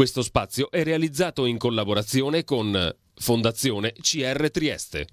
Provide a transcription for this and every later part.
Questo spazio è realizzato in collaborazione con Fondazione CR Trieste.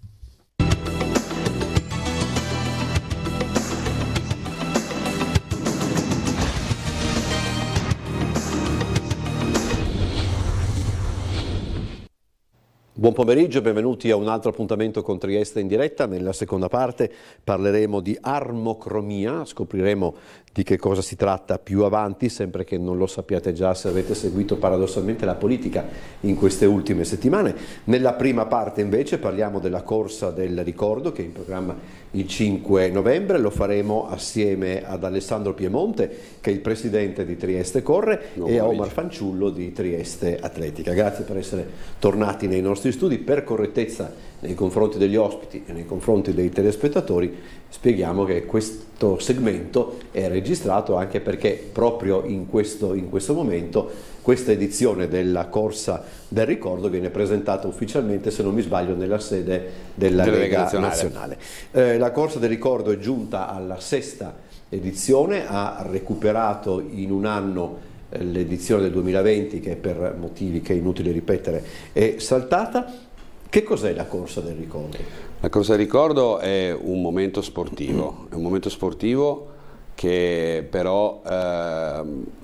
Buon pomeriggio, benvenuti a un altro appuntamento con Trieste in diretta. Nella seconda parte parleremo di armocromia, scopriremo di che cosa si tratta più avanti, sempre che non lo sappiate già se avete seguito paradossalmente la politica in queste ultime settimane. Nella prima parte invece parliamo della corsa del ricordo che è in programma il 5 novembre, lo faremo assieme ad Alessandro Piemonte che è il presidente di Trieste Corre no, e a Omar Fanciullo di Trieste Atletica. Grazie per essere tornati nei nostri studi, per correttezza nei confronti degli ospiti e nei confronti dei telespettatori spieghiamo che questo segmento è registrato anche perché proprio in questo, in questo momento questa edizione della Corsa del Ricordo viene presentata ufficialmente, se non mi sbaglio, nella sede della, della Lega Nazionale. nazionale. Eh, la Corsa del Ricordo è giunta alla sesta edizione, ha recuperato in un anno l'edizione del 2020 che per motivi che è inutile ripetere è saltata che cos'è la corsa del ricordo? La corsa del ricordo è un momento sportivo, è un momento sportivo che però eh,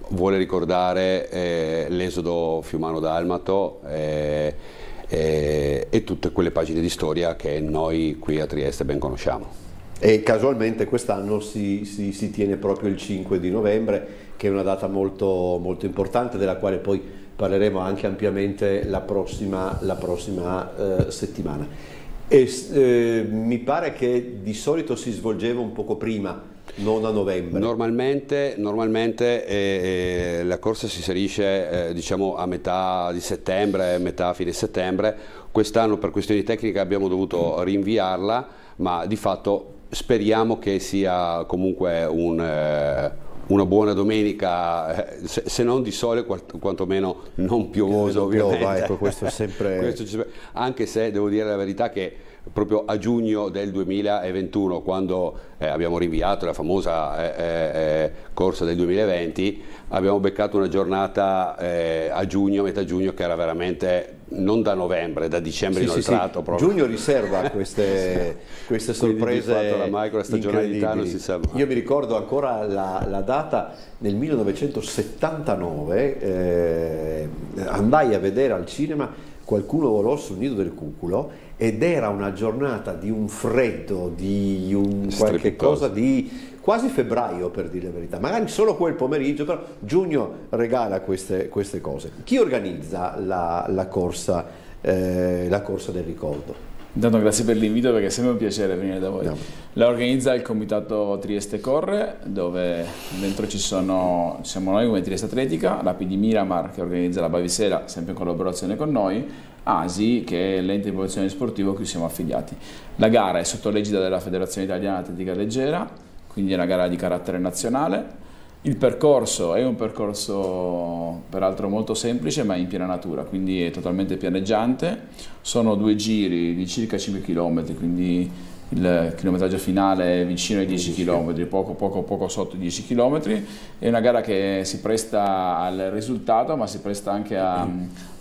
vuole ricordare eh, l'esodo fiumano-dalmato eh, eh, e tutte quelle pagine di storia che noi qui a Trieste ben conosciamo. E casualmente quest'anno si, si, si, tiene proprio il 5 di novembre, che è una data molto, molto importante, della quale poi parleremo anche ampiamente la prossima, la prossima eh, settimana. E, eh, mi pare che di solito si svolgeva un poco prima, non a novembre. Normalmente, normalmente eh, eh la corsa si inserisce eh, diciamo a metà di settembre, metà fine settembre. Quest'anno per questioni tecniche abbiamo dovuto rinviarla, ma di fatto speriamo che sia comunque un eh, una buona domenica, eh, se, non di sole, quantomeno non piovoso. Piova, ecco, questo sempre... questo anche se devo dire la verità che proprio a giugno del 2021, quando eh, abbiamo rinviato la famosa eh, eh, corsa del 2020, abbiamo beccato una giornata eh, a giugno, metà giugno, che era veramente non da novembre, da dicembre sì, inoltrato. Sì, sì. Giugno riserva queste, queste sorprese. Quindi, stagionalità non si sa mai. Io mi ricordo ancora la, la data nel 1979, eh, andai a vedere al cinema qualcuno volò sul nido del cuculo ed era una giornata di un freddo, di un qualche cosa di quasi febbraio per dire la verità, magari solo quel pomeriggio, però giugno regala queste, queste cose. Chi organizza la, la, corsa, eh, la corsa del ricordo? Intanto grazie per l'invito perché è sempre un piacere venire da voi. No. La organizza il comitato Trieste Corre dove dentro ci sono, siamo noi come Trieste Atletica, la PD Miramar che organizza la Bavisera sempre in collaborazione con noi, ASI che è l'ente di promozione sportivo a cui siamo affiliati. La gara è sotto l'egida della Federazione Italiana Atletica Leggera, quindi è una gara di carattere nazionale. Il percorso è un percorso peraltro molto semplice ma in piena natura, quindi è totalmente pianeggiante, sono due giri di circa 5 km, quindi il chilometraggio finale è vicino ai 10 km, poco, poco, poco sotto i 10 km, è una gara che si presta al risultato ma si presta anche a,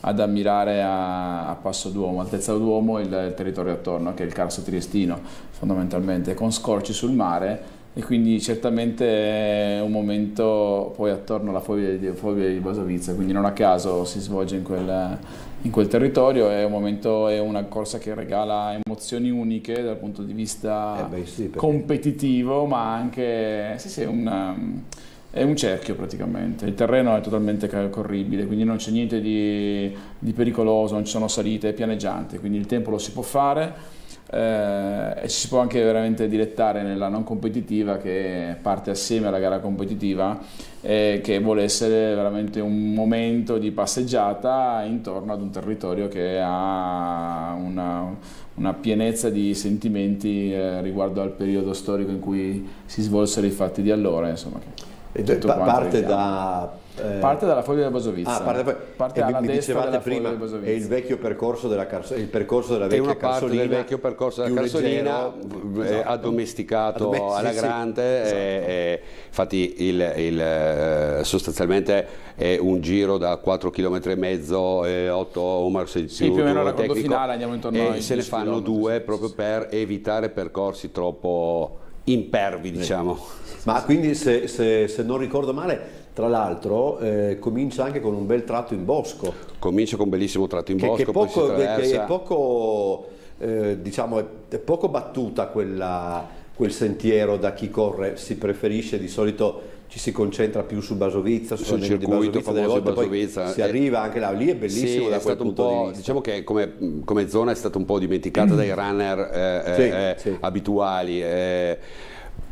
ad ammirare a, a passo d'uomo, altezza d'uomo il, il territorio attorno che è il Carso Triestino fondamentalmente, con scorci sul mare e quindi certamente è un momento poi attorno alla fobia di, fobia di Basovizza, quindi non a caso si svolge in quel, in quel territorio, è un momento, è una corsa che regala emozioni uniche dal punto di vista eh beh, sì, competitivo, ma anche sì, sì, una, è un cerchio praticamente, il terreno è totalmente corribile, quindi non c'è niente di, di pericoloso, non ci sono salite, è pianeggiante, quindi il tempo lo si può fare eh, e ci si può anche veramente dilettare nella non competitiva che parte assieme alla gara competitiva e che vuole essere veramente un momento di passeggiata intorno ad un territorio che ha una, una pienezza di sentimenti eh, riguardo al periodo storico in cui si svolsero i fatti di allora. Insomma, parte da Eh, parte dalla foglia del Bosovizza. Ah, parte, parte e alla mi dicevate della prima, è il vecchio percorso della, carso, il percorso della vecchia è una parte carsolina, del vecchio percorso della carsolina leggero, eh, esatto. addomesticato Adome- sì, alla sì, grande esatto. e- e infatti il, il, eh, sostanzialmente è un giro da 4 km e mezzo e 8 Omar se Sì, più o meno il raccordo tecnico, finale andiamo intorno e ai se ne 10 fanno chilometri, due sì, proprio sì. per evitare percorsi troppo impervi diciamo Ma quindi se, se- se non ricordo male, tra l'altro eh, comincia anche con un bel tratto in bosco, comincia con un bellissimo tratto in che, bosco che poco, che- è poco, eh, diciamo, è, è poco battuta quella- quel sentiero da chi corre, si preferisce di solito ci si concentra più su Basovizza, Sul di circuito Basovizza, famoso volte Basovizza, si eh. arriva anche là, lì è bellissimo Sì, da quel è un punto di po', vista. diciamo che come, come zona è stata un po' dimenticata dai runner eh, Sì, eh, sì. abituali. eh,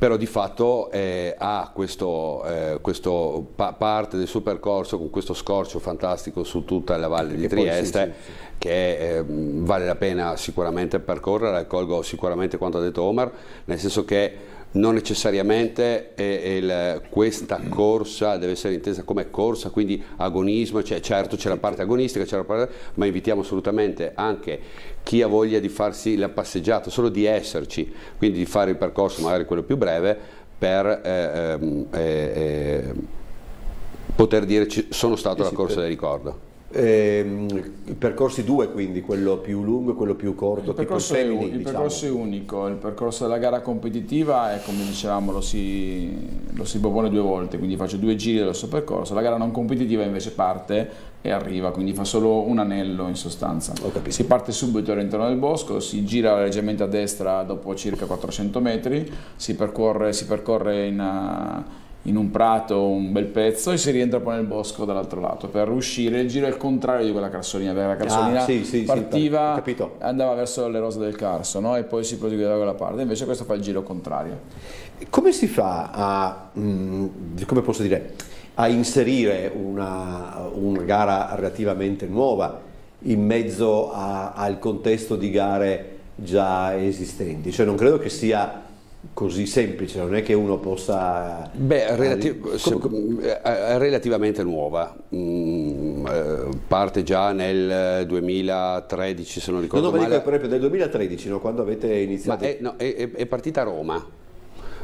però di fatto eh, ha questo, eh, questo pa- parte del suo percorso con questo scorcio fantastico su tutta la valle di poi sì, Trieste sì, sì. che eh, vale la pena sicuramente percorrere, accolgo sicuramente quanto ha detto Omar, nel senso che non necessariamente eh, il- questa corsa deve essere intesa come corsa, quindi agonismo, cioè, certo c'è la parte agonistica, c'è la parte, ma invitiamo assolutamente anche chi ha voglia di farsi la passeggiata, solo di esserci, quindi di fare il percorso magari quello più breve per eh, ehm, eh, eh, poter dire sono stato alla corsa del ricordo. Ehm, I percorsi due quindi, quello più lungo e quello più corto, Il tipo il percorso, è, il diciamo. percorso è unico, il percorso della gara competitiva è come dicevamo lo si, lo si propone due volte, quindi faccio due giri dello suo percorso, la gara non competitiva invece parte e arriva, quindi fa solo un anello in sostanza. Si parte subito all'interno del bosco, si gira leggermente a destra dopo circa 400 metri, si percorre, si percorre in, eh, in un prato un bel pezzo e si rientra poi nel bosco dall'altro lato per uscire il giro è il contrario di quella carsolina perché la carsolina Ah, sì, sì, sì, partiva capito. andava verso le rose del Carso no? e poi si proseguiva da quella parte invece questo fa il giro contrario Come si fa a, mm, come posso dire, a inserire una, una gara relativamente nuova in mezzo a- al contesto di gare già esistenti? Cioè non credo che sia così semplice, non è che uno possa... Beh, relati- Come- se- è- è relativamente nuova, Mm, eh, parte già nel 2013 se non No, ricordo no, ma dico male, per esempio del 2013, no, quando avete iniziato... è, no, è- è- partita a Roma,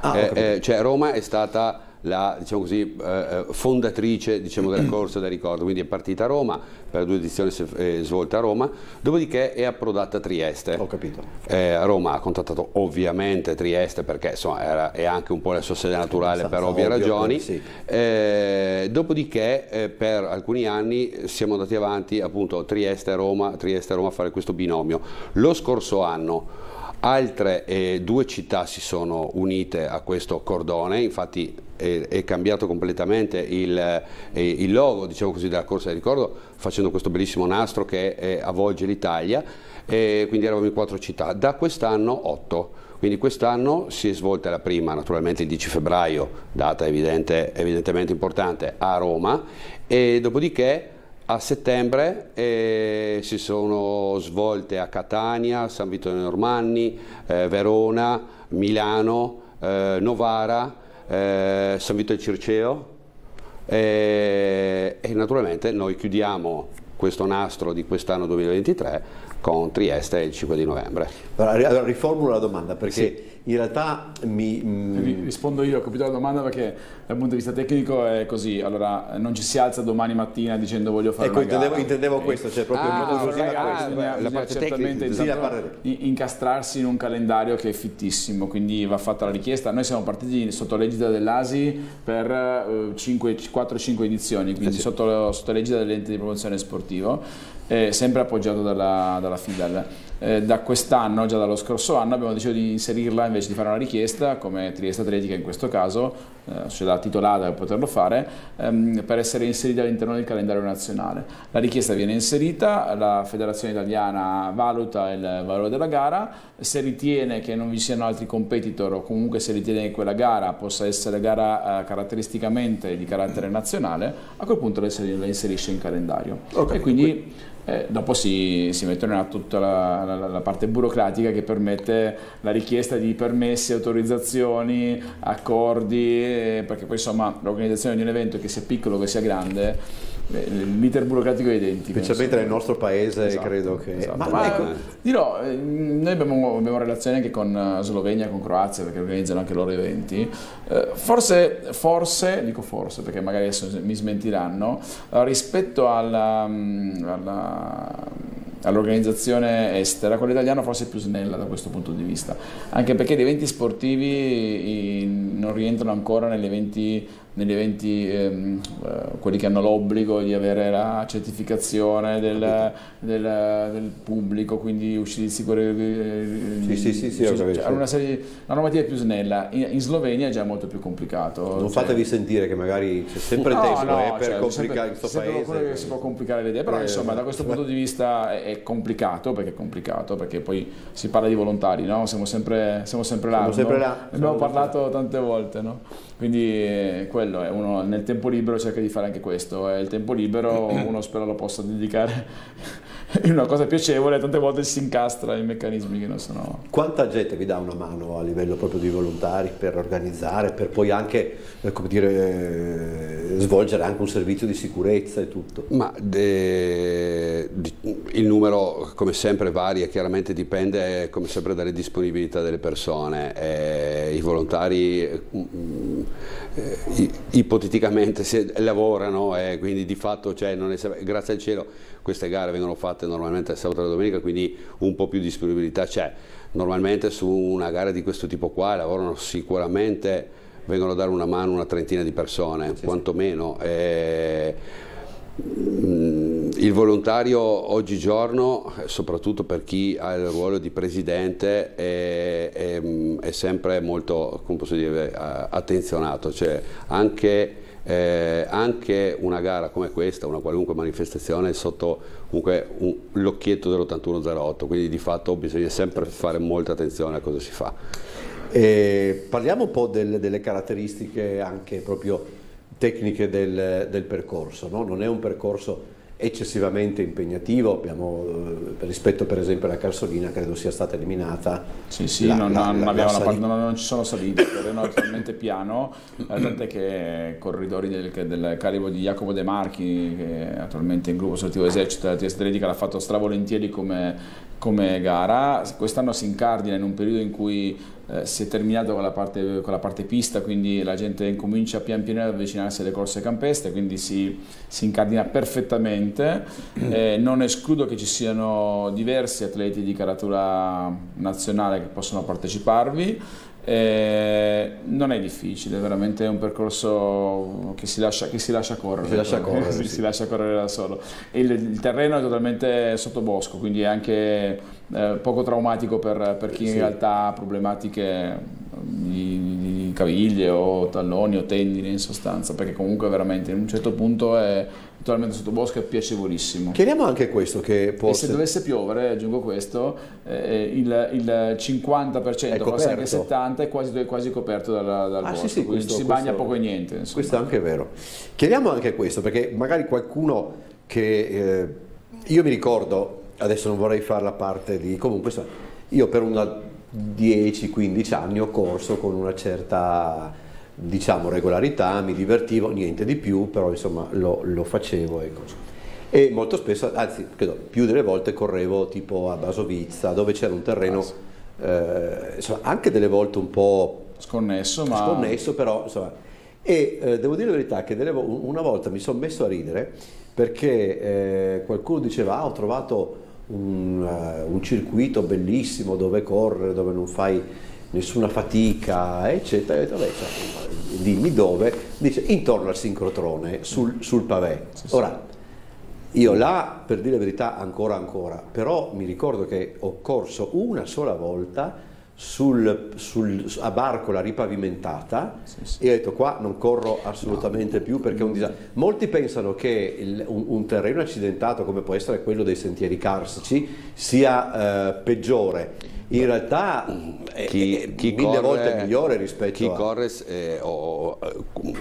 Ah, Eh, eh, cioè Roma è stata la diciamo così, eh, eh, fondatrice diciamo, della corsa del ricordo, quindi è partita a Roma, per due edizioni si è svolta a Roma, dopodiché è approdata a Trieste. Ho capito. Eh, Roma ha contattato ovviamente Trieste perché insomma, era- è anche un po' la sua sede naturale per ovvie ragioni. sì. Eh, dopodiché eh, per alcuni anni siamo andati avanti appunto Trieste-Roma, Trieste-Roma a fare questo binomio. Lo scorso anno altre eh, due città si sono unite a questo cordone, infatti è, è cambiato completamente il, eh, il logo diciamo così, della corsa del ricordo facendo questo bellissimo nastro che eh, avvolge l'Italia, quindi eravamo in quattro città, da quest'anno otto. Quindi quest'anno si è svolta la prima, naturalmente il 10 febbraio, data evidente- evidentemente importante, a Roma, e dopodiché a settembre eh, si sono svolte a Catania, San Vito dei Normanni, eh, Verona, Milano, eh, Novara, eh, San Vito del Circeo e, e naturalmente noi chiudiamo questo nastro di quest'anno 2023 con Trieste il 5 di novembre. Allora, riformulo la domanda perché in realtà mi... mm, Ri- Rispondo io, ho capito la domanda perché dal punto di vista tecnico è così, allora non ci si alza domani mattina dicendo voglio fare Ecco, una gara. intendevo, intendevo questo, cioè proprio Ah, in modo ah, questo. beh, la bisogna parte certamente tecnica, sì, la parte- in- incastrarsi in un calendario che è fittissimo, quindi va fatta la richiesta. Noi siamo partiti sotto l'egida dell'ASI per eh, 4-5 edizioni, quindi sì. sotto, sotto l'egida dell'ente di promozione sportivo, eh, sempre appoggiato dalla, dalla FIDAL. Eh, da quest'anno, già dallo scorso anno, abbiamo deciso di inserirla invece di fare una richiesta, come Trieste Atletica in questo caso, eh, società titolata per poterlo fare, ehm, per essere inserita all'interno del calendario nazionale. La richiesta viene inserita, la Federazione Italiana valuta il valore della gara, se ritiene che non vi siano altri competitor o comunque se ritiene che quella gara possa essere gara eh, caratteristicamente di carattere nazionale, a quel punto la inser- la inserisce in calendario. Capito, e quindi Eh, dopo si, si mettono in atto tutta la, la, la, parte burocratica che permette la richiesta di permessi, autorizzazioni, accordi, eh, perché poi insomma l'organizzazione di un evento che sia piccolo che sia grande l'iter burocratico è identico. Specialmente nel nostro paese esatto, credo che... Esatto. Ma, Ma ecco, dirò, eh, noi abbiamo, abbiamo relazioni anche con eh, Slovenia, con Croazia, perché organizzano anche loro eventi. Eh, forse, forse, dico forse perché magari adesso mi smentiranno, rispetto alla, mm, alla all'organizzazione estera, quella italiana forse è più snella da questo punto di vista, anche perché gli eventi sportivi non rientrano ancora negli eventi negli eventi ehm, eh, quelli che hanno l'obbligo di avere la certificazione del, del, del pubblico, quindi usciti sicuri. Eh, sì, sì, sì, sì, cioè, una, serie, una normativa più snella. In, in, Slovenia è già molto più complicato. Non cioè, fatevi sentire che magari c'è sempre no, tempo no, eh, per cioè, complicare questo paese. Che si può complicare le idee, però eh, insomma da questo punto di vista è, è, complicato, perché è complicato, perché poi si parla di volontari, no? siamo, sempre, siamo sempre là. Siamo sempre là. Abbiamo parlato tante volte, no? Quindi eh, quello è uno nel tempo libero cerca di fare anche questo e il tempo libero uno spera lo possa dedicare una cosa piacevole tante volte si incastra in meccanismi che non sono quanta gente vi dà una mano a livello proprio di volontari per organizzare per poi anche eh, come dire eh, svolgere anche un servizio di sicurezza e tutto? Ma de, de, il numero come sempre varia chiaramente dipende come sempre dalle disponibilità delle persone. Eh, i volontari ipoteticamente se lavorano e quindi di fatto cioè, è, grazie al cielo queste gare vengono fatte normalmente il sabato e la domenica quindi un po' più di disponibilità c'è. Normalmente su una gara di questo tipo qua lavorano sicuramente vengono a dare una mano una trentina di persone sì, quantomeno. Sì. E, il volontario oggigiorno, soprattutto per chi ha il ruolo di presidente, è, è, è sempre molto dire, attenzionato, cioè anche, eh, anche, una gara come questa, una qualunque manifestazione, sotto l'occhietto dell'8108, quindi di fatto bisogna sempre fare molta attenzione a cosa si fa. E parliamo un po' del, delle caratteristiche anche proprio tecniche del, del percorso, no? non è un percorso eccessivamente impegnativo, abbiamo, eh, rispetto per esempio alla Carsolina credo sia stata eliminata. Sì, sì, la, non, la, non, la, sali... non, non, ci sono salite, il terreno è talmente piano, tant'è che corridori del, del calibro di Jacopo De Marchi, che attualmente in gruppo sportivo esercito della Trieste Atletica, l'ha fatto stravolentieri come, come gara, quest'anno si incardina in un periodo in cui eh, si è terminato con la, parte, con la, parte, pista, quindi la gente incomincia pian piano ad avvicinarsi alle corse campestre, quindi si, si incardina perfettamente. Eh, non escludo che ci siano diversi atleti di caratura nazionale che possono parteciparvi. Eh, non è difficile, veramente è un percorso che si lascia, che si lascia correre. Si lascia correre, sì. si lascia correre da solo. Il, il, terreno è totalmente sottobosco, quindi è anche eh, poco traumatico per, per chi sì. in realtà ha problematiche di, di, caviglie o talloni o tendini in sostanza, perché comunque veramente in un certo punto è totalmente sottobosco è piacevolissimo. Chiediamo anche questo che può... E se dovesse piovere, aggiungo questo, eh, il, il, 50%, forse anche il 70% è quasi, quasi coperto dal, dal ah, bosco, sì, sì, questo, si bagna poco e niente. Insomma. Questo è anche vero. Chiediamo anche questo, perché magari qualcuno che... Eh, io mi ricordo, adesso non vorrei fare la parte di... comunque io per una 10-15 anni ho corso con una certa diciamo regolarità, mi divertivo, niente di più, però insomma lo, lo facevo e così. E molto spesso, anzi credo più delle volte correvo tipo a Basovizza dove c'era un terreno eh, insomma, anche delle volte un po' sconnesso, ma... sconnesso però insomma, e eh, devo dire la verità che delle, una volta mi sono messo a ridere perché eh, qualcuno diceva ah, ho trovato un, uh, un circuito bellissimo dove correre, dove non fai nessuna fatica, eccetera. E vabbè, cioè, dimmi dove, dice intorno al sincrotrone, sul, sul pavé. Ora, io là, per dire la verità, ancora ancora, però mi ricordo che ho corso una sola volta sul, sul, a Barcola ripavimentata sì, sì. e ho detto qua non corro assolutamente no. più perché è un disastro. Molti pensano che il, un, un, terreno accidentato come può essere quello dei sentieri carsici sia eh, peggiore in realtà chi, è chi mille corre, volte migliore rispetto chi a... Chi corre eh, o,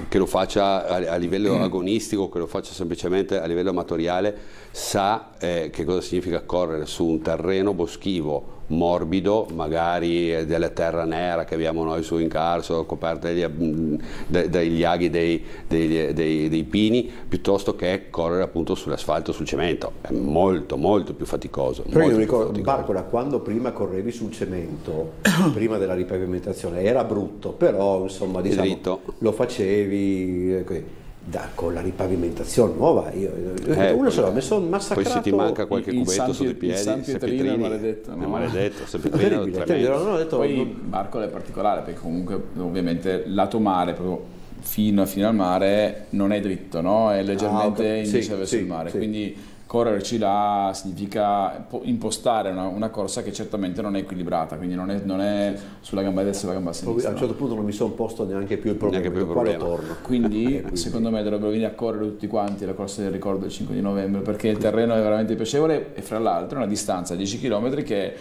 che lo faccia a, a livello mm. agonistico, che lo faccia semplicemente a livello amatoriale, sa eh, che cosa significa correre su un terreno boschivo morbido, magari della terra nera che abbiamo noi su in Carso, coperta dagli, mm, dagli aghi dei, dei, dei, dei, pini, piuttosto che correre appunto sull'asfalto, sul cemento. È molto, molto più faticoso. Però io mi ricordo, Barcola, quando prima correvi sul cemento, prima della ripavimentazione, era brutto, però insomma diciamo, lo facevi... Eh, da, con la ripavimentazione nuova io, eh, uno se l'ho messo massacrato poi se ti manca qualche il, cubetto sotto i piedi San Pietrino è maledetto, no? è maledetto San Pietrino è terribile, no, detto, poi Marco è particolare perché comunque ovviamente lato mare proprio fino, fino al mare non è dritto no? è leggermente ah, okay. in sì, verso sì, il mare sì. quindi correrci là significa impostare una, una, corsa che certamente non è equilibrata, quindi non è, non è sulla gamba destra e sulla gamba sinistra. A un certo punto non mi sono posto neanche più il problema, più il problema. torno. Quindi, quindi, secondo me dovrebbero venire a correre tutti quanti la corsa del ricordo del 5 di novembre, perché il terreno è veramente piacevole e fra l'altro è una distanza di 10 km che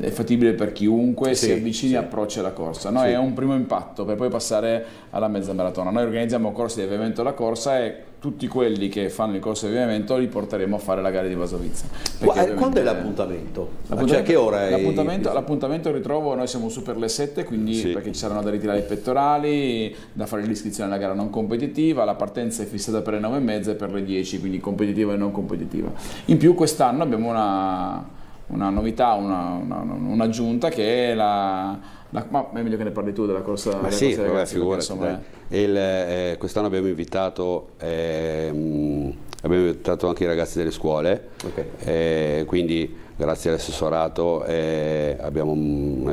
è fattibile per chiunque sì, si avvicini e sì. approccia la corsa. No? Sì. È un primo impatto per poi passare alla mezza maratona. Noi organizziamo corsi di avviamento alla corsa e tutti quelli che fanno il corso di avviamento li porteremo a fare la gara di Vasovizza. Quando è l'appuntamento? l'appuntamento cioè, che ora è? L'appuntamento, l'appuntamento ritrovo, noi siamo su per le 7, quindi perché ci saranno da ritirare i pettorali, da fare l'iscrizione alla gara non competitiva, la partenza è fissata per le 9 e mezza e per le 10, quindi competitiva e non competitiva. In più quest'anno abbiamo una una novità, un'aggiunta una, che è la, la, ma è meglio che ne parli tu della corsa ma sì, corsa ragazzi, insomma, eh, quest'anno abbiamo invitato eh, abbiamo invitato anche i ragazzi delle scuole. Okay. eh, quindi grazie all'assessorato eh,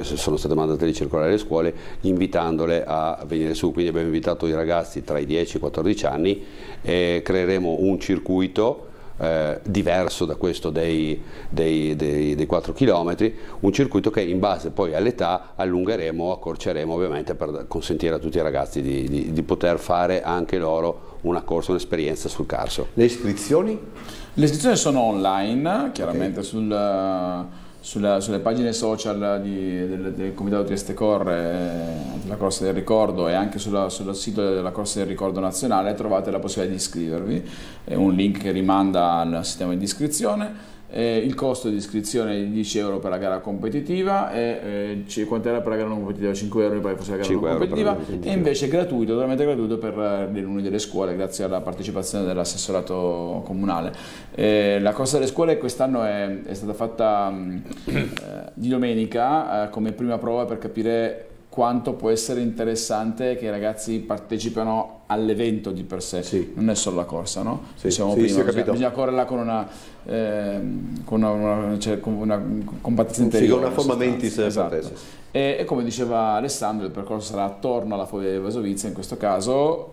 sono state mandate di circolare le scuole invitandole a venire su. Quindi abbiamo invitato i ragazzi tra i 10 e i 14 anni e creeremo un circuito eh, diverso da questo dei, dei, dei, dei, 4 km, un circuito che in base poi all'età allungheremo, accorceremo ovviamente per consentire a tutti i ragazzi di, di, di poter fare anche loro una corsa, un'esperienza sul Carso. Le iscrizioni? Le iscrizioni sono online, chiaramente okay. sul sulla, sulle pagine social di, del, del, Comitato Trieste Corre, eh, della Corsa del Ricordo e anche sulla, sul sito della Corsa del Ricordo Nazionale trovate la possibilità di iscrivervi, è un link che rimanda al sistema di iscrizione eh, il costo di iscrizione è 10 euro per la gara competitiva e eh, quanto era per la gara non competitiva? 5 euro per la gara non competitiva e invece è gratuito, totalmente gratuito per eh, le riunioni delle scuole grazie alla partecipazione dell'assessorato comunale. Eh, la cosa delle scuole quest'anno è, è, stata fatta eh, di domenica eh, come prima prova per capire quanto può essere interessante che i ragazzi partecipano all'evento di per sé, sì. non è solo la corsa, no? Sì, diciamo sì, prima, bisogna, bisogna correrla con una, eh, con una, una, cioè, con una compattezza interiore. Sì, con una forma mentis esatto. E, e, come diceva Alessandro, il percorso sarà attorno alla foglia di Vasovizza, in questo caso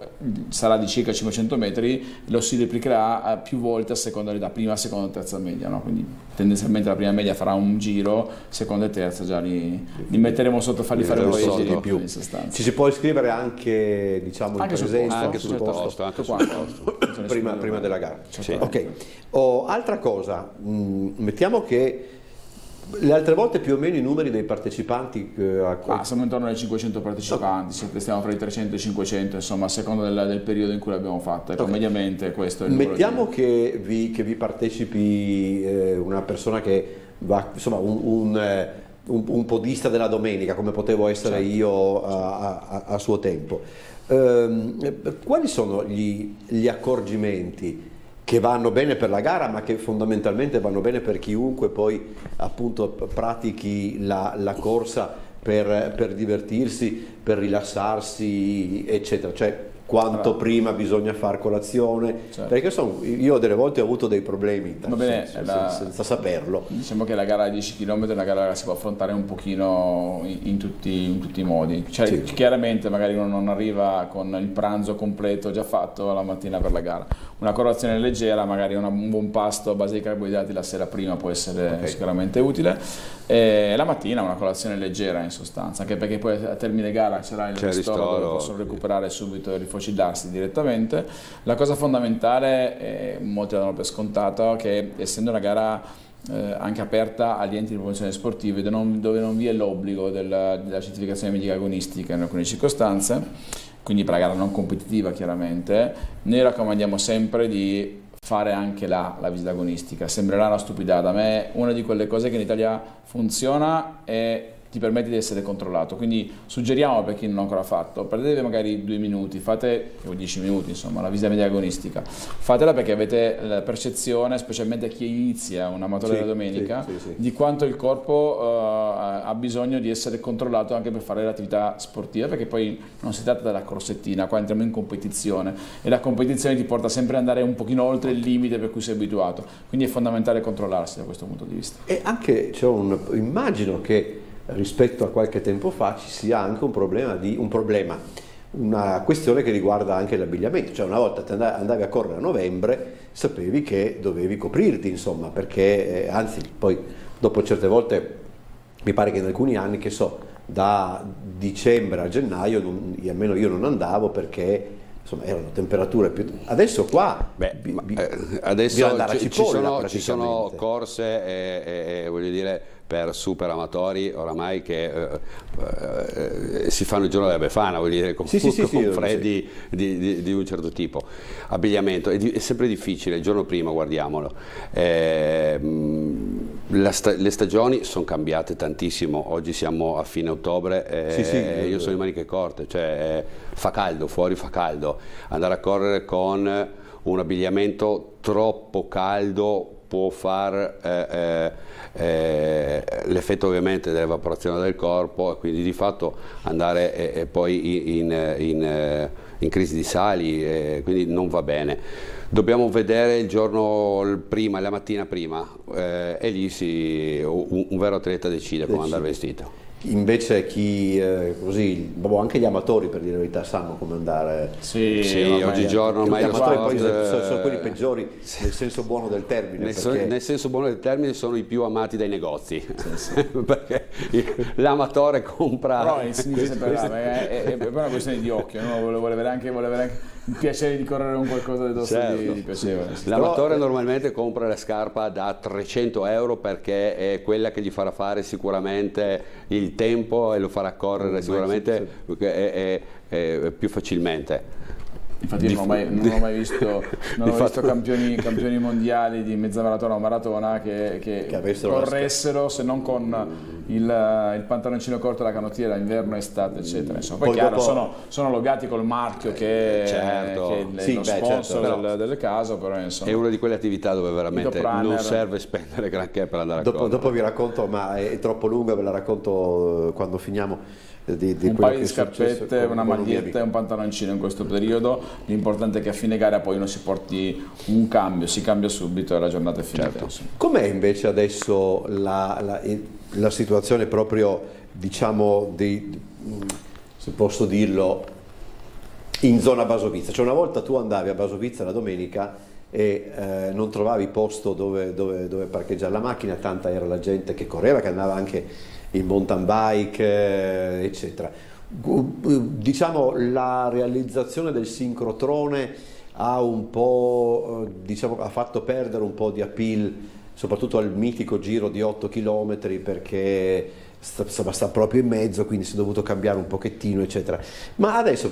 sarà di circa 500 metri, lo si replicherà più volte a seconda dell'età, prima, seconda, terza media, no? quindi tendenzialmente la prima media farà un giro, seconda e terza già li, li metteremo sotto, farli fare un po' di più. Ci si può iscrivere anche, diciamo, anche in presenza, anche sul posto, anche sul posto. prima, prima, della gara. Sì. Ok, oh, altra cosa, mm, mettiamo che le altre volte più o meno i numeri dei partecipanti? Eh, a... ah, siamo intorno ai 500 partecipanti, okay. stiamo fra i 300 e i 500, insomma, a seconda del, del periodo in cui l'abbiamo fatta. Ecco, okay. mediamente questo è il Mettiamo di... che, vi, che vi partecipi eh, una persona che va, insomma, un, un, eh, un, un, podista della domenica, come potevo essere certo. io a, a, a, suo tempo. Eh, quali sono gli, gli accorgimenti? che vanno bene per la gara ma che fondamentalmente vanno bene per chiunque poi appunto pratichi la, la corsa per, per, divertirsi, per rilassarsi eccetera. Cioè, quanto allora. prima bisogna fare colazione, certo. perché sono, io delle volte ho avuto dei problemi bene, senza, la, senza, saperlo. Diciamo che la gara a 10 km è una gara che si può affrontare un pochino in, in, tutti, in tutti, i modi, cioè, sì. chiaramente magari uno non arriva con il pranzo completo già fatto la mattina per la gara, una colazione leggera, magari una, un buon pasto a base di carboidrati la sera prima può essere okay. sicuramente utile, e la mattina una colazione leggera in sostanza, anche perché poi a termine gara c'era il ristoro, dove possono recuperare subito e rifocillare focidarsi direttamente. La cosa fondamentale, molti la danno per scontato, che essendo una gara eh, anche aperta agli enti di promozione sportiva dove non, dove non vi è l'obbligo della, della certificazione medica agonistica in alcune circostanze, quindi per la gara non competitiva chiaramente, noi raccomandiamo sempre di fare anche là la visita agonistica. Sembrerà una stupidata, a me una di quelle cose che in Italia funziona è ti permette di essere controllato. Quindi suggeriamo per chi non l'ha ancora fatto, prendetevi magari due minuti, fate o dieci minuti, insomma, la visita media agonistica. Fatela perché avete la percezione, specialmente a chi inizia un amatore sì, della domenica, sì, sì, di quanto il corpo uh, ha bisogno di essere controllato anche per fare l'attività sportiva, perché poi non si tratta della corsettina, qua entriamo in competizione e la competizione ti porta sempre ad andare un pochino oltre il limite per cui sei abituato. Quindi è fondamentale controllarsi da questo punto di vista. E anche, c'è un, immagino che rispetto a qualche tempo fa ci sia anche un problema, di, un problema una questione che riguarda anche l'abbigliamento, cioè una volta ti andavi a correre a novembre sapevi che dovevi coprirti, insomma, perché eh, anzi poi dopo certe volte mi pare che in alcuni anni, che so, da dicembre a gennaio, non, almeno io non andavo perché insomma erano temperature più... Adesso qua... Beh, bi, bi, eh, adesso ci, ci, sono, ci, sono, corse e, e, e voglio dire per super amatori oramai che eh, eh, si fanno il giorno della Befana, vuol dire con, sì, sì, sì, con freddi di, di, di, un certo tipo. Abbigliamento, è, di, è, sempre difficile, il giorno prima guardiamolo. Eh, sta, le stagioni sono cambiate tantissimo, oggi siamo a fine ottobre e io sono in maniche corte, cioè fa caldo, fuori fa caldo, andare a correre con un abbigliamento troppo caldo può far eh, eh, eh, l'effetto ovviamente dell'evaporazione del corpo e quindi di fatto andare eh, eh, poi in, in, eh, in, crisi di sali, quindi non va bene. Dobbiamo vedere il giorno prima, la mattina prima e lì si, un, un, vero atleta decide come andare vestito. Invece chi, eh, così, anche gli amatori per dire la verità sanno come andare. Sì, sì oggigiorno ormai gli amatori poi sono, sono, quelli peggiori sì. nel senso buono del termine. Nel, perché... nel, senso buono del termine sono i più amati dai negozi, sì, perché l'amatore compra... Però è, è, è, è, una questione di occhio, no? vuole, vuole avere anche... Vuole avere anche il piacere di correre con qualcosa di, certo. di, piacevole. L'amatore normalmente compra la scarpa da 300 euro perché è quella che gli farà fare sicuramente il tempo e lo farà correre sicuramente è, è, è più facilmente. Infatti io non ho mai, non ho mai visto, non ho visto campioni, campioni, mondiali di mezza maratona o maratona che, che, che corressero se non con il, il, pantaloncino corto e la canottiera inverno, estate eccetera. Insomma, poi, poi chiaro dopo... sono, sono, logati col marchio che, certo. che è sì, lo beh, sponsor certo. del, del, caso, però insomma. È una di quelle attività dove veramente non serve spendere granché per andare a dopo, correre. Dopo vi racconto, ma è troppo lunga, ve la racconto eh, quando finiamo di, di un paio di scarpette, una maglietta e un pantaloncino in questo periodo. L'importante è che a fine gara poi non si porti un cambio, si cambia subito e la giornata è finita. Certo. Com'è invece adesso la, la, la situazione proprio, diciamo, di, se posso dirlo, in zona Basovizza? Cioè una volta tu andavi a Basovizza la domenica e eh, non trovavi posto dove, dove, dove parcheggiare la macchina, tanta era la gente che correva, che andava anche il mountain bike, eh, eccetera. Diciamo la realizzazione del sincrotrone ha eh, diciamo, ha fatto perdere un po' di appeal, soprattutto al mitico giro di 8 km perché sta, sta, proprio in mezzo, quindi si è dovuto cambiare un pochettino, eccetera. Ma adesso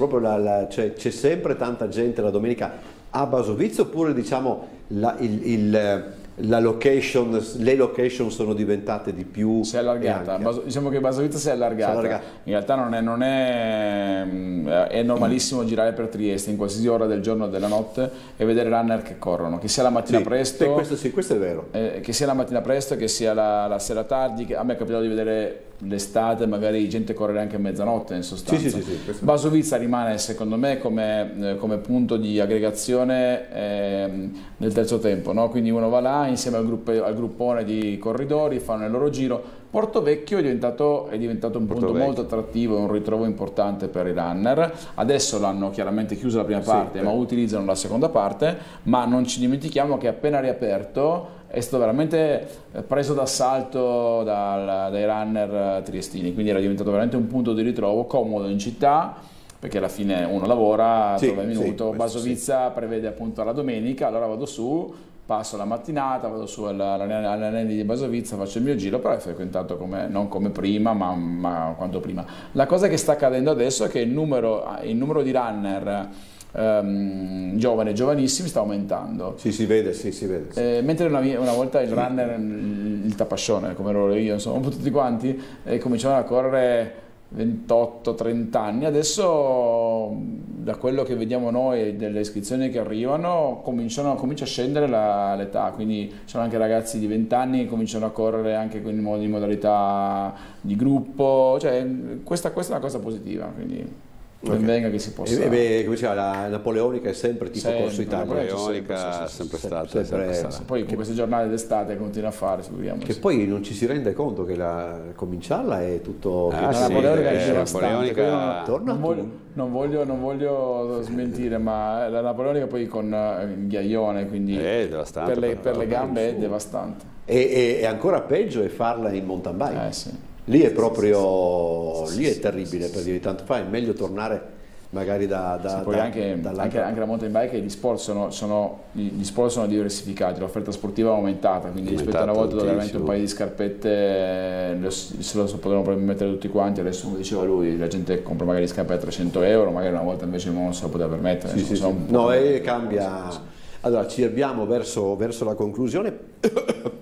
cioè, c'è sempre tanta gente la domenica a Basovizzo oppure diciamo la, il, il location, le location sono diventate di più. Si è allargata, Baso, diciamo che Basovizza si è allargata. allargata. In realtà non, è, non è, mm, è, normalissimo girare per Trieste in qualsiasi ora del giorno o della notte e vedere runner che corrono, che sia la mattina sì, presto. Questo, sì, questo è vero. Eh, che sia la mattina presto, che sia la, la sera tardi. A me è capitato di vedere l'estate magari gente correre anche a mezzanotte in sostanza. Sì, sì, sì, Basovizza rimane secondo me come, eh, come punto di aggregazione eh, nel terzo tempo, no? quindi uno va là insieme al, gruppo, al gruppone di corridori, fanno il loro giro. Porto Vecchio è diventato, è diventato un Porto punto Vecchio. molto attrattivo, un ritrovo importante per i runner. Adesso l'hanno chiaramente chiusa la prima parte, sì, ma utilizzano la seconda parte, ma non ci dimentichiamo che appena riaperto è stato veramente eh, preso d'assalto dai runner eh, triestini, quindi era diventato veramente un punto di ritrovo comodo in città perché alla fine uno lavora, sì, trova il minuto, sì, Basovizza sì. prevede appunto la domenica, allora vado su, passo la mattinata, vado su all'Anelli di Basovizza, faccio il mio giro, però è frequentato come, non come prima, ma, ma, quanto prima. La cosa che sta accadendo adesso è che il numero, il numero di runner um, giovani, giovanissimi sta aumentando. Sì, si vede, sì, si vede. Sì. Eh, mentre una, una, volta il runner, il tapascione, come ero io, insomma, un po' tutti quanti, eh, cominciavano a correre 28-30 anni, adesso da quello che vediamo noi delle iscrizioni che arrivano comincia a scendere la, l'età, quindi ci sono anche ragazzi di 20 anni che cominciano a correre anche in modalità di gruppo, cioè questa, questa è una cosa positiva. Quindi ben venga che si possa... E, beh, come chiama, la napoleonica è sempre tipo sempre, Corso Italia. La napoleonica è sempre, stata. Sempre, sempre stata. Poi con queste giornate d'estate continua a fare, figuriamoci. Che poi non ci si rende conto che la, cominciarla è tutto... Ah, la sì, napoleonica è napoleonica... Non, voglio, non, voglio, non voglio smentire, ma la napoleonica poi con eh, ghiaione, quindi per le, per le gambe è devastante. E, e, e, ancora peggio è farla in mountain bike. Eh, sì. Lì è proprio, lì è terribile per dire tanto fa, è meglio tornare magari da, da, sì, poi da, anche, anche, anche, la mountain bike e gli sport sono, sono, gli sport sono diversificati, l'offerta sportiva è aumentata, quindi rispetto a una volta dove veramente un paio di scarpette se lo potevano mettere tutti quanti, adesso come diceva lui, la gente compra magari scarpe a 300 euro, magari una volta invece non se lo poteva permettere. Sì, sì, sì. No, e cambia. Allora ci abbiamo verso, verso la conclusione,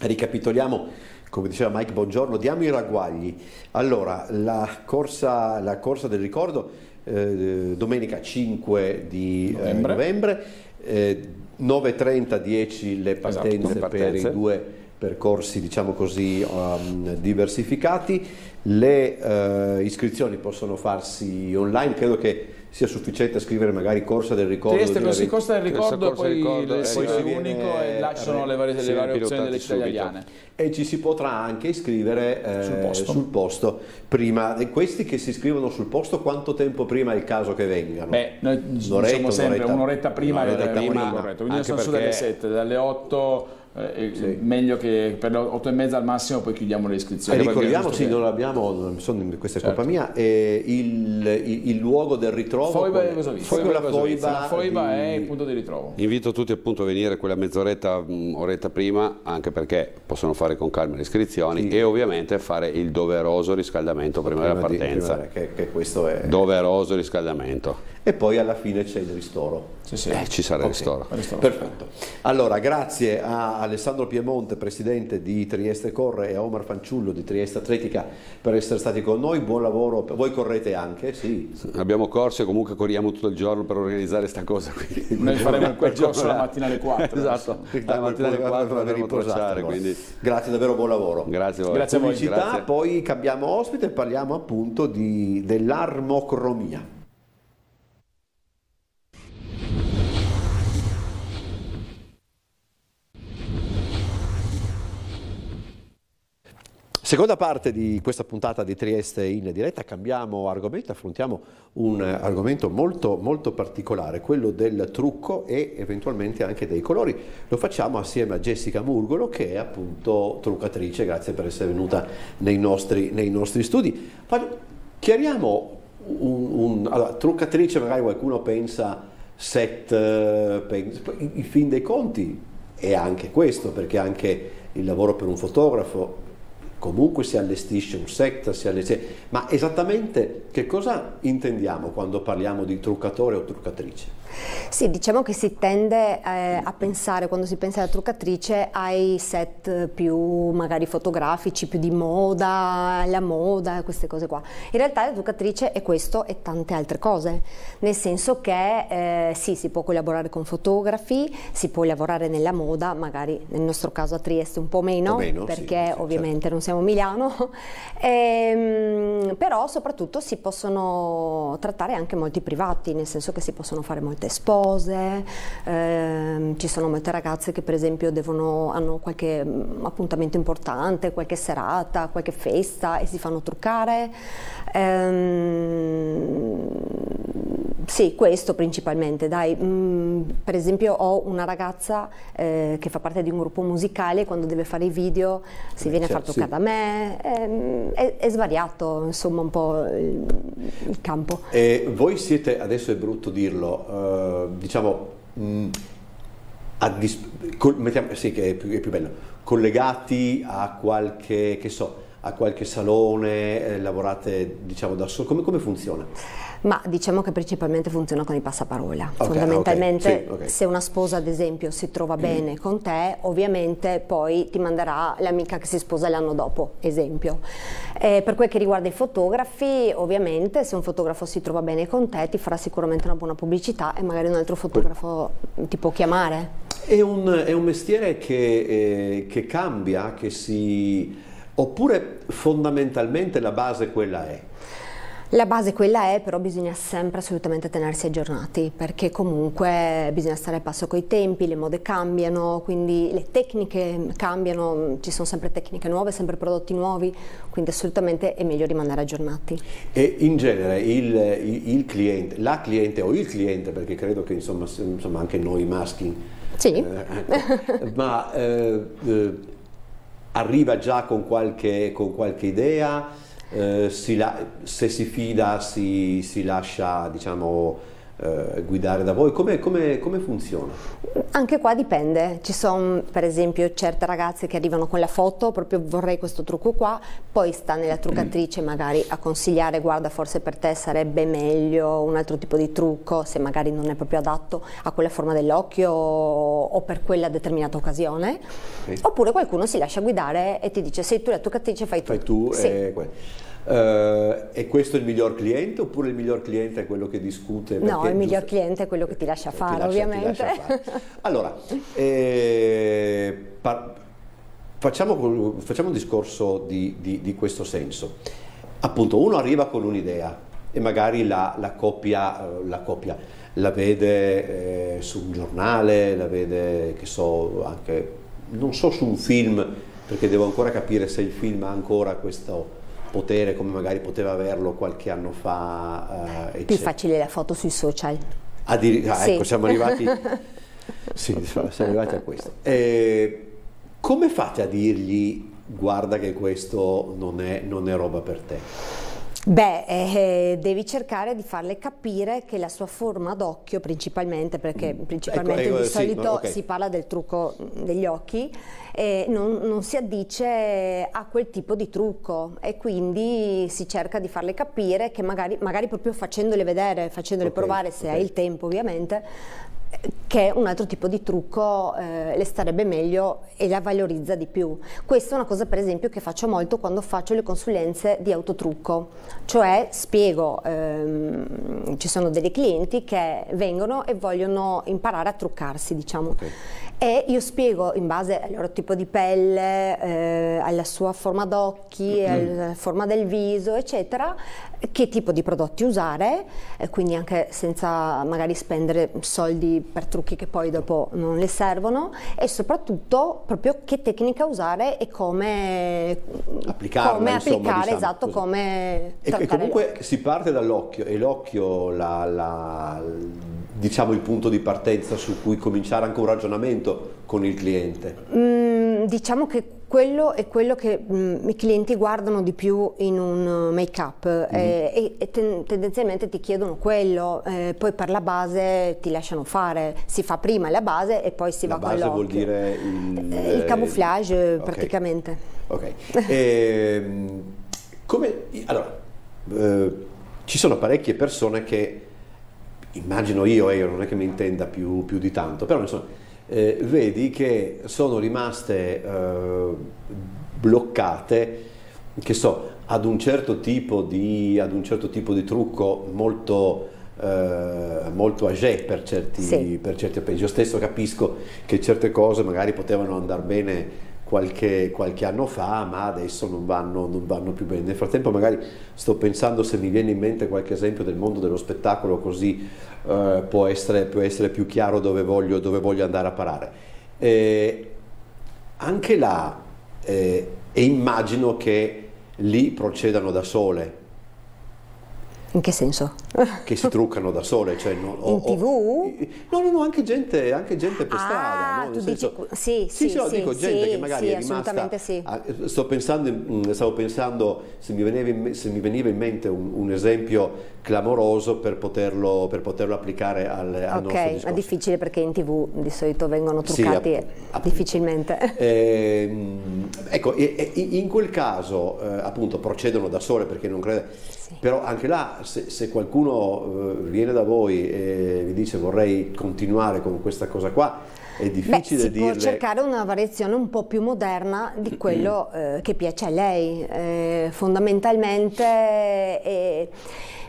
ricapitoliamo come diceva Mike Buongiorno, diamo i ragguagli. Allora, la corsa, la corsa del ricordo, eh, domenica 5 di novembre, eh, novembre eh, 9.30, 10 le partenze, esatto, le partenze, per i due percorsi, diciamo così, um, diversificati. Le uh, iscrizioni possono farsi online, credo che sia sufficiente scrivere magari Corsa del Ricordo. Trieste così, Corsa del Ricordo e poi ricordo, il sito unico e là ci sono le varie, le varie opzioni delle città italiane. E ci si potrà anche iscrivere eh, sul, posto. sul, posto. prima. E questi che si iscrivono sul posto quanto tempo prima è il caso che vengano? Beh, noi diciamo sempre un'oretta, un'oretta prima, un'oretta prima, corretto. Quindi sono su dalle 7, dalle 8 eh, sì. meglio che per le 8 e mezza al massimo poi chiudiamo le iscrizioni. E ricordiamoci, non abbiamo, sono, questa è certo. colpa mia, eh, il, il, il, luogo del ritrovo. Foiba è cosa Foiba, la Foiba, la Foiba di... è il punto di ritrovo. Invito tutti appunto a venire quella mezz'oretta, oretta prima, anche perché possono fare con calma le iscrizioni sì. e ovviamente fare il doveroso riscaldamento prima, prima della partenza. Di, prima, che, che questo è... Doveroso riscaldamento. E poi alla fine c'è il ristoro. Sì, sì. Eh, ci sarà okay. il ristoro. Perfetto. Allora, grazie a Alessandro Piemonte, presidente di Trieste Corre, e a Omar Fanciullo di Trieste Atletica per essere stati con noi. Buon lavoro. Voi correte anche? Sì. Abbiamo corso e comunque corriamo tutto il giorno per organizzare questa cosa. Quindi. Noi faremo il percorso la mattina alle 4. esatto, la mattina alle 4 per riposare. Quindi... Grazie davvero, buon lavoro. Grazie a voi. Grazie a voi. Grazie. Poi cambiamo ospite e parliamo appunto di, dell'armocromia. Seconda parte di questa puntata di Trieste in diretta, cambiamo argomento, affrontiamo un argomento molto, molto particolare, quello del trucco e eventualmente anche dei colori. Lo facciamo assieme a Jessica Murgolo che è appunto truccatrice, grazie per essere venuta nei nostri, nei nostri studi. Chiariamo un, un allora, truccatrice, magari qualcuno pensa set, eh, in fin dei conti è anche questo, perché anche il lavoro per un fotografo comunque si allestisce un set, si allestisce... ma esattamente che cosa intendiamo quando parliamo di truccatore o truccatrice? Sì, diciamo che si tende eh, a pensare, quando si pensa alla truccatrice, ai set più magari fotografici, più di moda, la moda, queste cose qua. In realtà la truccatrice è questo e tante altre cose, nel senso che eh, sì, si può collaborare con fotografi, si può lavorare nella moda, magari nel nostro caso a Trieste un po' meno, meno perché sì, ovviamente certo. non siamo a Milano, ehm, però soprattutto si possono trattare anche molti privati, nel senso che si possono fare molti molte spose, ehm, ci sono molte ragazze che per esempio devono, hanno qualche mm, appuntamento importante, qualche serata, qualche festa e si fanno truccare. Ehm, sì, questo principalmente, dai. Mm, per esempio ho una ragazza eh, che fa parte di un gruppo musicale quando deve fare i video si viene certo, a far toccare sì. da me, ehm, è, è, svariato insomma un po' il, il campo. E voi siete, adesso è brutto dirlo, eh, diciamo... Mh, mm, col- mettiamo, sì, che è più, è più bello, collegati a qualche, che so, a qualche salone, eh, lavorate diciamo da solo, come, come funziona? Ma diciamo che principalmente funziona con il passaparola. Ok, Fondamentalmente ok, sì, ok. se una sposa ad esempio si trova bene con te, ovviamente poi ti manderà l'amica che si sposa l'anno dopo, esempio. Eh, per quel che riguarda i fotografi, ovviamente se un fotografo si trova bene con te ti farà sicuramente una buona pubblicità e magari un altro fotografo ti può chiamare. È un, è un mestiere che, eh, che cambia, che si... oppure fondamentalmente la base quella è? La base quella è, però bisogna sempre assolutamente tenersi aggiornati, perché comunque bisogna stare al passo coi tempi, le mode cambiano, quindi le tecniche cambiano, ci sono sempre tecniche nuove, sempre prodotti nuovi, quindi assolutamente è meglio rimanere aggiornati. E in genere il, il- il cliente, la cliente o il cliente, perché credo che insomma, insomma, anche noi maschi, Sì. eh, ecco, ma eh, eh, arriva già con qualche, con qualche idea, eh, si la- se si fida si, si lascia diciamo, eh, guidare da voi, come, come- come funziona? Anche qua dipende, ci sono per esempio certe ragazze che arrivano con la foto, proprio vorrei questo trucco qua, poi sta nella truccatrice magari a consigliare guarda forse per te sarebbe meglio un altro tipo di trucco se magari non è proprio adatto a quella forma dell'occhio o per quella determinata occasione, Ok. oppure qualcuno si lascia guidare e ti dice sei tu la truccatrice fai tu. Fai tu Sì. e que- Eh, è questo il miglior cliente oppure il miglior cliente è quello che discute? No, il miglior cliente è quello che ti lascia Ti fare lascia- ti ovviamente. lascia fare. Allora, eh, facciamo, facciamo un discorso di, di- di questo senso. Appunto, uno arriva con un'idea e magari la, la coppia, eh, la, coppia la vede eh, su un giornale, la vede, che so, anche, non so, su un film, perché devo ancora capire se il film ha ancora questo potere come magari poteva averlo qualche anno fa. eh, Più facile la foto sui social. Addiri- ah, Sì. ecco, siamo arrivati, sì, siamo arrivati a questo. Eh, come fate a dirgli guarda che questo non è, non è roba per te? Beh, eh, devi cercare di farle capire che la sua forma d'occhio, principalmente, perché principalmente ecco, di sì, solito ok. si parla del trucco degli occhi, eh, non, non si addice a quel tipo di trucco e quindi si cerca di farle capire che magari, magari proprio facendole vedere, facendole Ok, provare, se ok. hai il tempo ovviamente, che un altro tipo di trucco eh, le starebbe meglio e la valorizza di più. Questa è una cosa per esempio che faccio molto quando faccio le consulenze di autotrucco, cioè spiego, ehm, ci sono dei clienti che vengono e vogliono imparare a truccarsi, diciamo. Ok. E io spiego in base al loro tipo di pelle, eh, alla sua forma d'occhi, alla forma del viso, eccetera, che tipo di prodotti usare, eh, quindi anche senza magari spendere soldi per trucchi che poi dopo non le servono e soprattutto proprio che tecnica usare e come Applicarla, come insomma, applicare, diciamo, esatto, così. come E, e comunque si parte dall'occhio e l'occhio la, la- diciamo il punto di partenza su cui cominciare anche un ragionamento con il cliente. Mm, diciamo che quello è quello che mm, i clienti guardano di più in un uh, make-up eh, e, e ten- tendenzialmente ti chiedono quello, eh, poi per la base ti lasciano fare, si fa prima la base e poi si La va con base l'occhio. vuol dire il, Eh, il camouflage ok. praticamente. Ok. Ehm, come, allora, eh, ci sono parecchie persone che, immagino io, e io non è che mi intenda più, più di tanto, però insomma, eh, vedi che sono rimaste eh, bloccate, che so, ad un certo tipo di, ad un certo tipo di trucco molto eh, molto agé per certi, Sì. per certi arpeggi. Io stesso capisco che certe cose magari potevano andare bene qualche, qualche anno fa, ma adesso non vanno, non vanno più bene. Nel frattempo magari sto pensando se mi viene in mente qualche esempio del mondo dello spettacolo, così eh, può, essere, può essere più chiaro dove voglio, dove voglio andare a parare. Eh, anche là, eh, e immagino che lì procedano da sole. In che senso? che si truccano da sole. Cioè, no, in o, tv? O, no, no, no, anche gente, anche gente per Ah, strada. No? tu Nel dici- senso, sì, sì, no, sì, dico gente sì, che magari sì, è rimasta... assolutamente sì. ah, sto pensando, mm, stavo pensando se mi veniva in, se mi veniva in mente un, un esempio clamoroso per poterlo, per poterlo applicare al, al nostro ok, è difficile perché in tv di solito vengono Sì, truccati app- difficilmente. Ehm, ecco, in quel caso eh, appunto procedono da sole perché non crede, però anche là se, se qualcuno eh, viene da voi e vi dice vorrei continuare con questa cosa qua, è Beh, difficile si dirle... può cercare una variazione un po' più moderna di quello eh, che piace a lei. Eh, fondamentalmente eh,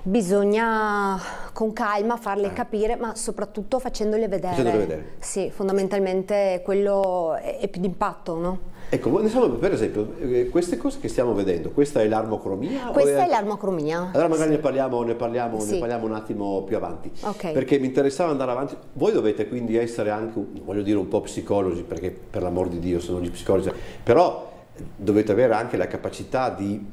bisogna con calma farle capire, ma soprattutto facendole vedere. Facendole vedere. Sì, fondamentalmente quello è, è più d'impatto, no? Ecco, insomma, per esempio, eh, queste cose che stiamo vedendo, questa è l'armocromia? Questa è l'armocromia. Allora magari ne parliamo, ne, parliamo, ne Sì. parliamo un attimo più avanti, Ok. perché mi interessava andare avanti. Voi dovete quindi essere anche, voglio dire, un po' psicologi, perché per l'amor di Dio sono gli psicologi, però dovete avere anche la capacità di,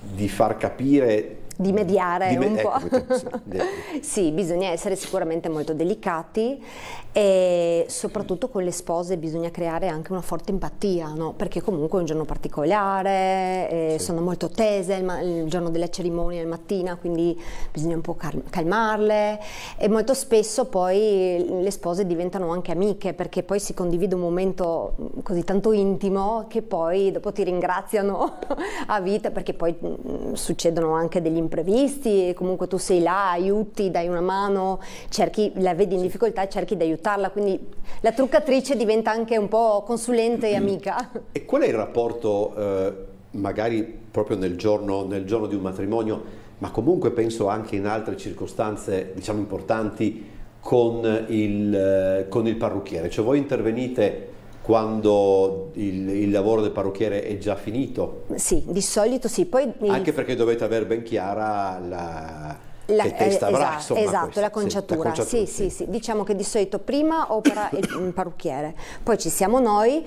di far capire... Di mediare di me- un po'. ecco, sì, bisogna essere sicuramente molto delicati e soprattutto con le spose bisogna creare anche una forte empatia, no? perché comunque è un giorno particolare, eh, sono molto tese il, il giorno della cerimonia, il mattina, quindi bisogna un po' cal- calmarle. E molto spesso poi le spose diventano anche amiche perché poi si condivide un momento mm, così tanto intimo che poi dopo ti ringraziano a vita perché poi mm, succedono anche degli imprevisti e comunque tu sei là, aiuti, dai una mano, cerchi, la vedi in difficoltà e cerchi di aiutarla, quindi la truccatrice diventa anche un po' consulente e amica. E qual è il rapporto, eh, magari proprio nel giorno, nel giorno di un matrimonio, ma comunque penso anche in altre circostanze, diciamo importanti, con il, eh, con il parrucchiere? Cioè voi intervenite quando il, il lavoro del parrucchiere è già finito? Sì, di solito sì, poi Anche perché dovete avere ben chiara la, La- che testa eh, avrà, esatto, insomma, esatto, questa. la Sì, conciatura. Sì, conciatura, sì, sì. Diciamo che di solito prima opera il, parrucchiere, poi ci siamo noi.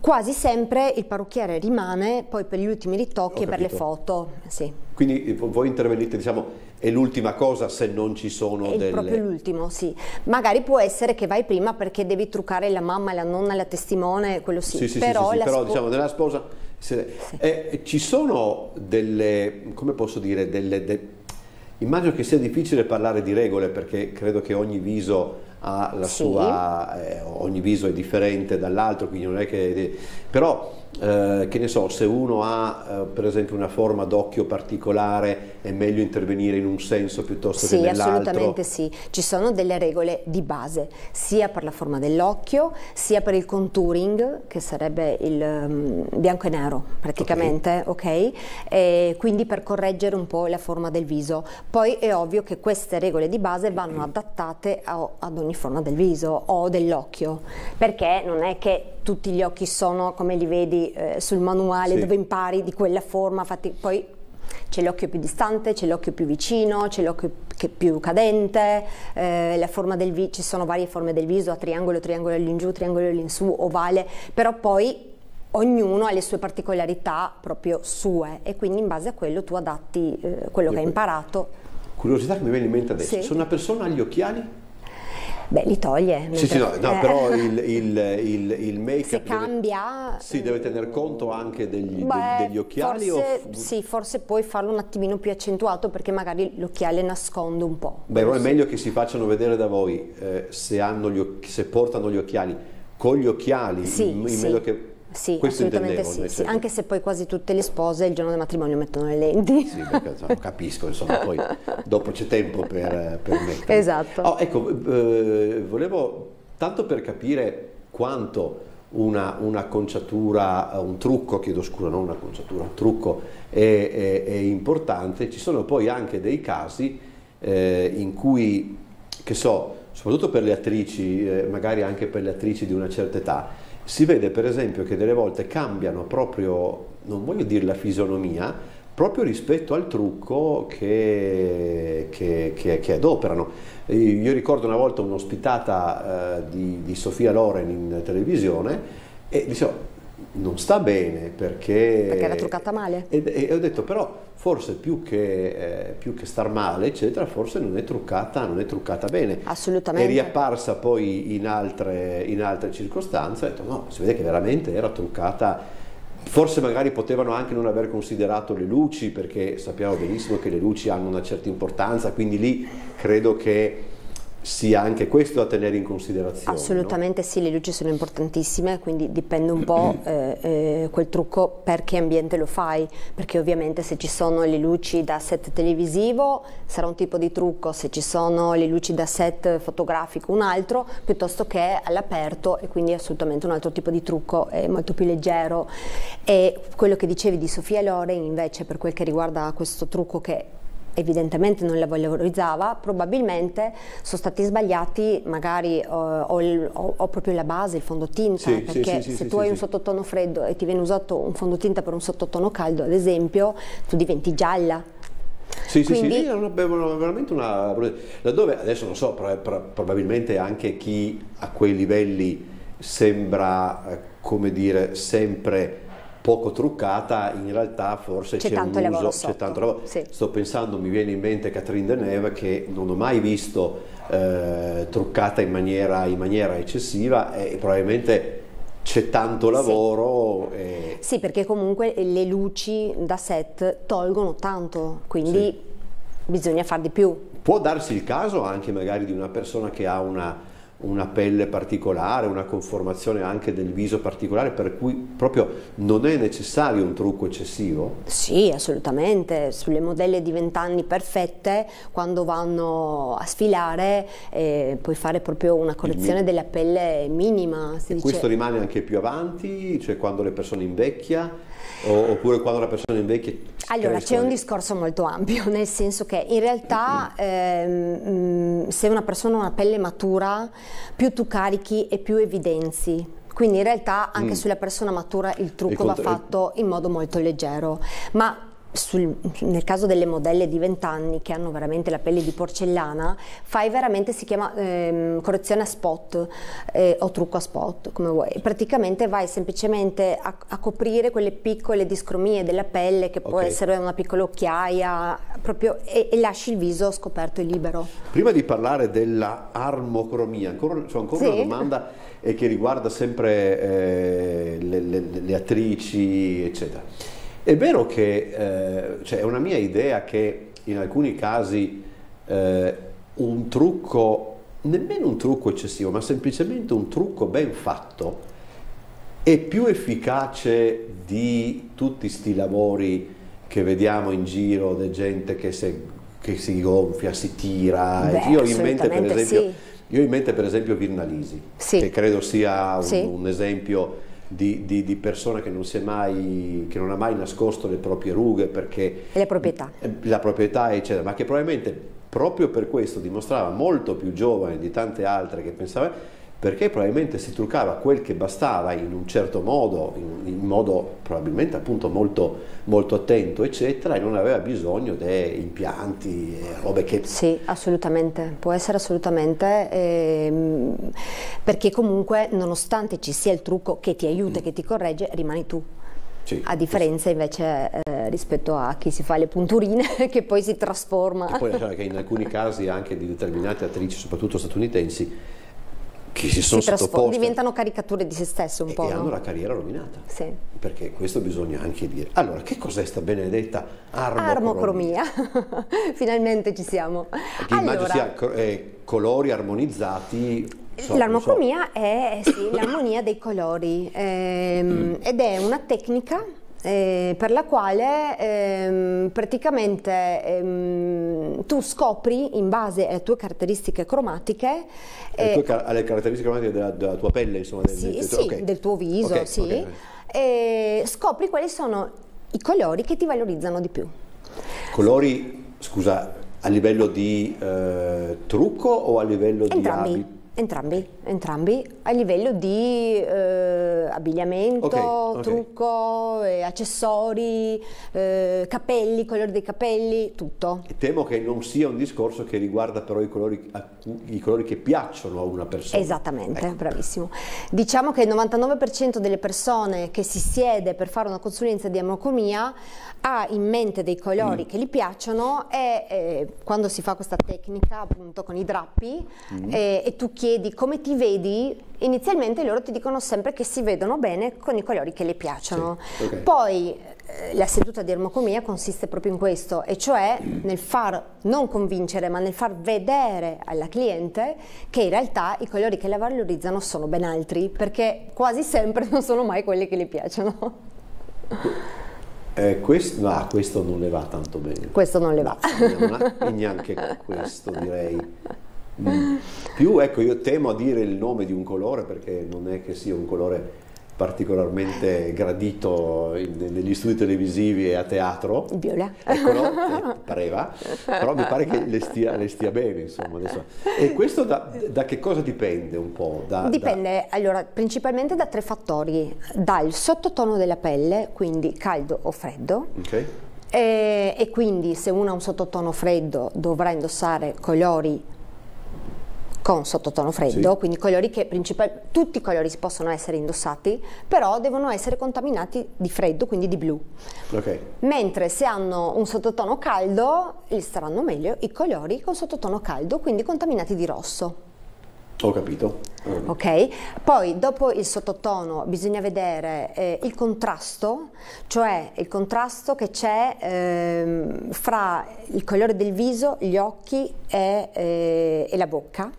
Quasi sempre il parrucchiere rimane poi per gli ultimi ritocchi Ho e per le foto. Sì. Quindi eh, voi intervenite, diciamo, è l'ultima cosa se non ci sono È delle... proprio l'ultimo, sì. Magari può essere che vai prima perché devi truccare la mamma, la nonna, la testimone, quello sì. Sì, sì, però sì, sì, però diciamo nella sposa se- eh, ci sono delle, come posso dire, delle, de- immagino che sia difficile parlare di regole perché credo che ogni viso ha la Sì. sua, eh, ogni viso è differente dall'altro, quindi non è che, però eh, che ne so, se uno ha eh, per esempio una forma d'occhio particolare è meglio intervenire in un senso piuttosto che Sì, nell'altro. assolutamente sì. Ci sono delle regole di base, sia per la forma dell'occhio, sia per il contouring, che sarebbe il um, bianco e nero praticamente, ok? E quindi per correggere un po' la forma del viso. Poi è ovvio che queste regole di base vanno adattate a- ad ogni forma del viso o dell'occhio, perché non è che tutti gli occhi sono come li vedi eh, sul manuale Sì. dove impari di quella forma, fatti, poi c'è l'occhio più distante, c'è l'occhio più vicino, c'è l'occhio più cadente, eh, la forma del vi- ci sono varie forme del viso, a triangolo, triangolo all'ingiù, triangolo all'insù, ovale, però poi ognuno ha le sue particolarità proprio sue e quindi in base a quello tu adatti eh, quello che hai imparato. Curiosità che mi viene in mente adesso, Sì. se una persona ha gli occhiali? Beh, li toglie. Sì, sì, no, no, però il, il, il, il make-up... se deve- cambia... Sì, deve tener conto anche degli, Beh, degli occhiali forse, o... Sì, forse puoi farlo un attimino più accentuato perché magari l'occhiale nasconde un po'. Beh, però è meglio che si facciano vedere da voi eh, se, hanno gli oc- se portano gli occhiali con gli occhiali, Sì, in, in sì. modo che... Sì, Questo assolutamente sì, sì, anche se poi quasi tutte le spose il giorno del matrimonio mettono le lenti. Sì, perché, insomma, capisco, insomma, poi dopo c'è tempo per, per metterli. Esatto. Oh, ecco, eh, volevo, tanto per capire quanto una, una conciatura, un trucco, chiedo scusa, non una conciatura, un trucco è, è- è importante, ci sono poi anche dei casi eh, in cui, che so, soprattutto per le attrici, eh, magari anche per le attrici di una certa età, si vede per esempio che delle volte cambiano proprio, non voglio dire la fisionomia, proprio rispetto al trucco che, che, che- che adoperano. Io ricordo una volta un'ospitata eh, di, di Sofia Loren in televisione e dicevo, non sta bene perché... Perché era truccata male. E, e ho detto però forse più che, eh, più che, star male, eccetera, forse non è truccata, non è truccata bene. Assolutamente. È riapparsa poi in altre, in altre circostanze, ho detto no, si vede che veramente era truccata. Forse magari potevano anche non aver considerato le luci, perché sappiamo benissimo che le luci hanno una certa importanza, quindi lì credo che sia anche questo da tenere in considerazione. Assolutamente no? sì, le luci sono importantissime, quindi dipende un po' eh, eh, quel trucco per che ambiente lo fai, perché ovviamente se ci sono le luci da set televisivo sarà un tipo di trucco, se ci sono le luci da set fotografico un altro, piuttosto che all'aperto e quindi assolutamente un altro tipo di trucco, è molto più leggero. E quello che dicevi di Sofia Loren invece per quel che riguarda questo trucco che evidentemente non la valorizzava, probabilmente sono stati sbagliati magari uh, o, il, proprio la base, il fondotinta, sì, perché sì, sì, se tu hai un sottotono freddo e ti viene usato un fondotinta per un sottotono caldo, ad esempio, tu diventi gialla. Sì, Quindi... sì, sì, una, veramente una... Laddove, adesso non so, probabilmente anche chi a quei livelli sembra, eh, come dire, sempre poco truccata, in realtà forse c'è, tanto un lavoro uso, c'è tanto lavoro. Sì. Sto pensando, mi viene in mente Catherine Deneuve che non ho mai visto eh, truccata in maniera, in maniera, eccessiva e probabilmente c'è tanto lavoro. Sì. E... sì. perché comunque le luci da set tolgono tanto, quindi sì. bisogna far di più. Può darsi il caso anche magari di una persona che ha una una pelle particolare, una conformazione anche del viso particolare, per cui proprio non è necessario un trucco eccessivo? Sì, assolutamente. Sulle modelle di 20 anni perfette, quando vanno a sfilare, eh, puoi fare proprio una correzione della pelle minima. questo rimane anche più avanti, cioè quando le persone invecchiano? oppure quando la persona invecchia? Allora c'è un discorso molto ampio, nel senso che in realtà ehm, se una persona ha una pelle matura, più tu carichi e più evidenzi. Quindi in realtà anche mm. sulla persona matura il trucco va fatto in modo molto leggero. Ma sul, nel caso delle modelle di 20 anni che hanno veramente la pelle di porcellana, fai veramente, si chiama ehm, correzione a spot eh, o trucco a spot, come vuoi. Praticamente vai semplicemente a, a coprire quelle piccole discromie della pelle, che può okay. essere una piccola occhiaia, proprio, e, e, lasci il viso scoperto e libero. Prima di parlare della armocromia, ancora, cioè ancora sì. una domanda eh, che riguarda sempre eh, le, le, le attrici, eccetera. È vero che eh, cioè è una mia idea che in alcuni casi eh, un trucco, nemmeno un trucco eccessivo, ma semplicemente un trucco ben fatto è più efficace di tutti questi lavori che vediamo in giro, di gente che, se, che si gonfia, si tira. Beh, io, ho in mente, per esempio, sì. io in mente per esempio Virnalisi, sì. che credo sia un, sì. un esempio di, di, di, persona che non, mai, che non, ha mai nascosto le proprie rughe perché... Le proprietà. Eh, la proprietà, eccetera, ma che probabilmente proprio per questo dimostrava molto più giovane di tante altre che pensava perché probabilmente si truccava quel che bastava in un certo modo, in, in modo probabilmente appunto molto, molto, attento, eccetera, e non aveva bisogno di impianti, robe che... Sì, assolutamente, può essere assolutamente, ehm, perché comunque nonostante ci sia il trucco che ti aiuta e mm. che ti corregge, rimani tu. Sì, a differenza invece eh, rispetto a chi si fa le punturine che poi si trasforma. E poi che in alcuni casi anche di determinate attrici, soprattutto statunitensi, che si sono si sottoposte diventano caricature di se stesse un e, po'. E no? hanno la carriera rovinata. Sì. Perché questo bisogna anche dire. Allora, che cos'è sta benedetta armocromia? armocromia. Finalmente ci siamo. Che allora, immagino sia eh, colori armonizzati L'armocromia so. è sì, l'armonia dei colori ehm, mm. ed è una tecnica eh, per la quale ehm, praticamente ehm, tu scopri in base alle tue caratteristiche cromatiche alle, tue, eh, alle caratteristiche cromatiche della, della, tua pelle insomma del, sì, del, sì, okay. del tuo viso okay, sì, okay. E scopri quali sono i colori che ti valorizzano di più colori scusa a livello di eh, trucco o a livello Entrambi. di abito Entrambi, entrambi, a livello di eh, abbigliamento, Ok, ok. trucco, eh, accessori, eh, capelli, colore dei capelli, tutto. Temo che non sia un discorso che riguarda però i colori, i colori che piacciono a una persona. Esattamente, Ecco. bravissimo. Diciamo che il 99% delle persone che si siede per fare una consulenza di amocomia ha in mente dei Mm. colori che gli piacciono e eh, quando si fa questa tecnica appunto con i drappi Mm. eh, e tu chiedi come ti vedi, inizialmente loro ti dicono sempre che si vedono bene con i colori che le piacciono. Sì, ok. Poi eh, la seduta di ermocomia consiste proprio in questo, e cioè nel far non convincere, ma nel far vedere alla cliente che in realtà i colori che la valorizzano sono ben altri, perché quasi sempre non sono mai quelli che le piacciono. Eh, questo, no, questo non le va tanto bene. Questo non le va. E neanche questo direi. Mm. Più ecco, io temo a dire il nome di un colore perché non è che sia un colore particolarmente gradito in- negli studi televisivi e a teatro. Viola. Eccolo, eh, pareva, però mi pare che le stia, le stia bene, insomma. adesso. E questo da, da che cosa dipende un po'? Da- da- Dipende allora principalmente da tre fattori, dal sottotono della pelle, quindi caldo o freddo, ok? E, e quindi se uno ha un sottotono freddo dovrà indossare colori con sottotono freddo, Sì. quindi colori che tutti i colori possono essere indossati, però devono essere contaminati di freddo, quindi di blu. Ok. Mentre se hanno un sottotono caldo, gli staranno meglio i colori con sottotono caldo, quindi contaminati di rosso. Ho capito. Mm. Ok? Poi dopo il sottotono bisogna vedere eh, il contrasto, cioè il contrasto che c'è ehm, fra il colore del viso, gli occhi e, eh, e la bocca.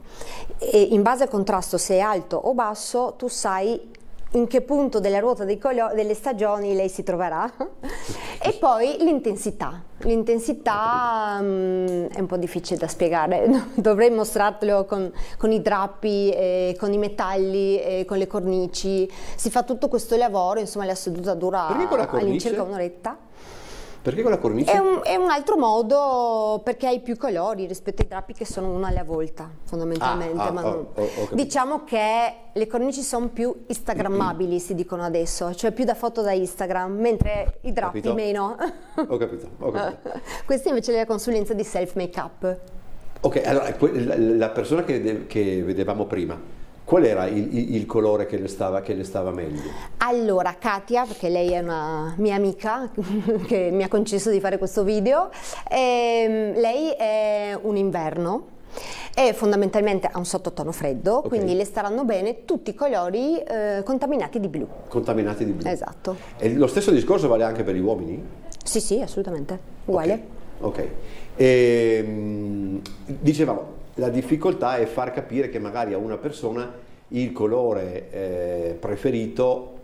E in base al contrasto, se è alto o basso, tu sai in che punto della ruota delle stagioni lei si troverà. e poi l'intensità. L'intensità mm, è un po' difficile da spiegare, dovrei mostrartelo con, con i drappi, eh, con i metalli, eh, con le cornici. Si fa tutto questo lavoro, insomma la seduta dura all'incirca un'oretta. Perché con la cornice? È un, è un altro modo perché hai più colori rispetto ai drappi che sono uno alla volta, fondamentalmente. Ah, ah, ma oh, oh, capito. diciamo che le cornici sono più instagrammabili, si dicono adesso, cioè più da foto da Instagram, mentre i drappi Capito? meno. Ho capito, ho capito. Questa invece è la consulenza di self make-up. Ok, allora la, persona che, che vedevamo prima, qual era il, il- colore che le, stava, che le stava meglio? Allora, Katia, perché lei è una mia amica che mi ha concesso di fare questo video, ehm, lei è un inverno e fondamentalmente ha un sottotono freddo, Ok. quindi le staranno bene tutti i colori eh, contaminati di blu. Contaminati di blu. Esatto. E lo stesso discorso vale anche per gli uomini? Sì, sì, assolutamente. Uguale. Ok. ok. Ehm, dicevamo, la difficoltà è far capire che magari a una persona il colore eh, preferito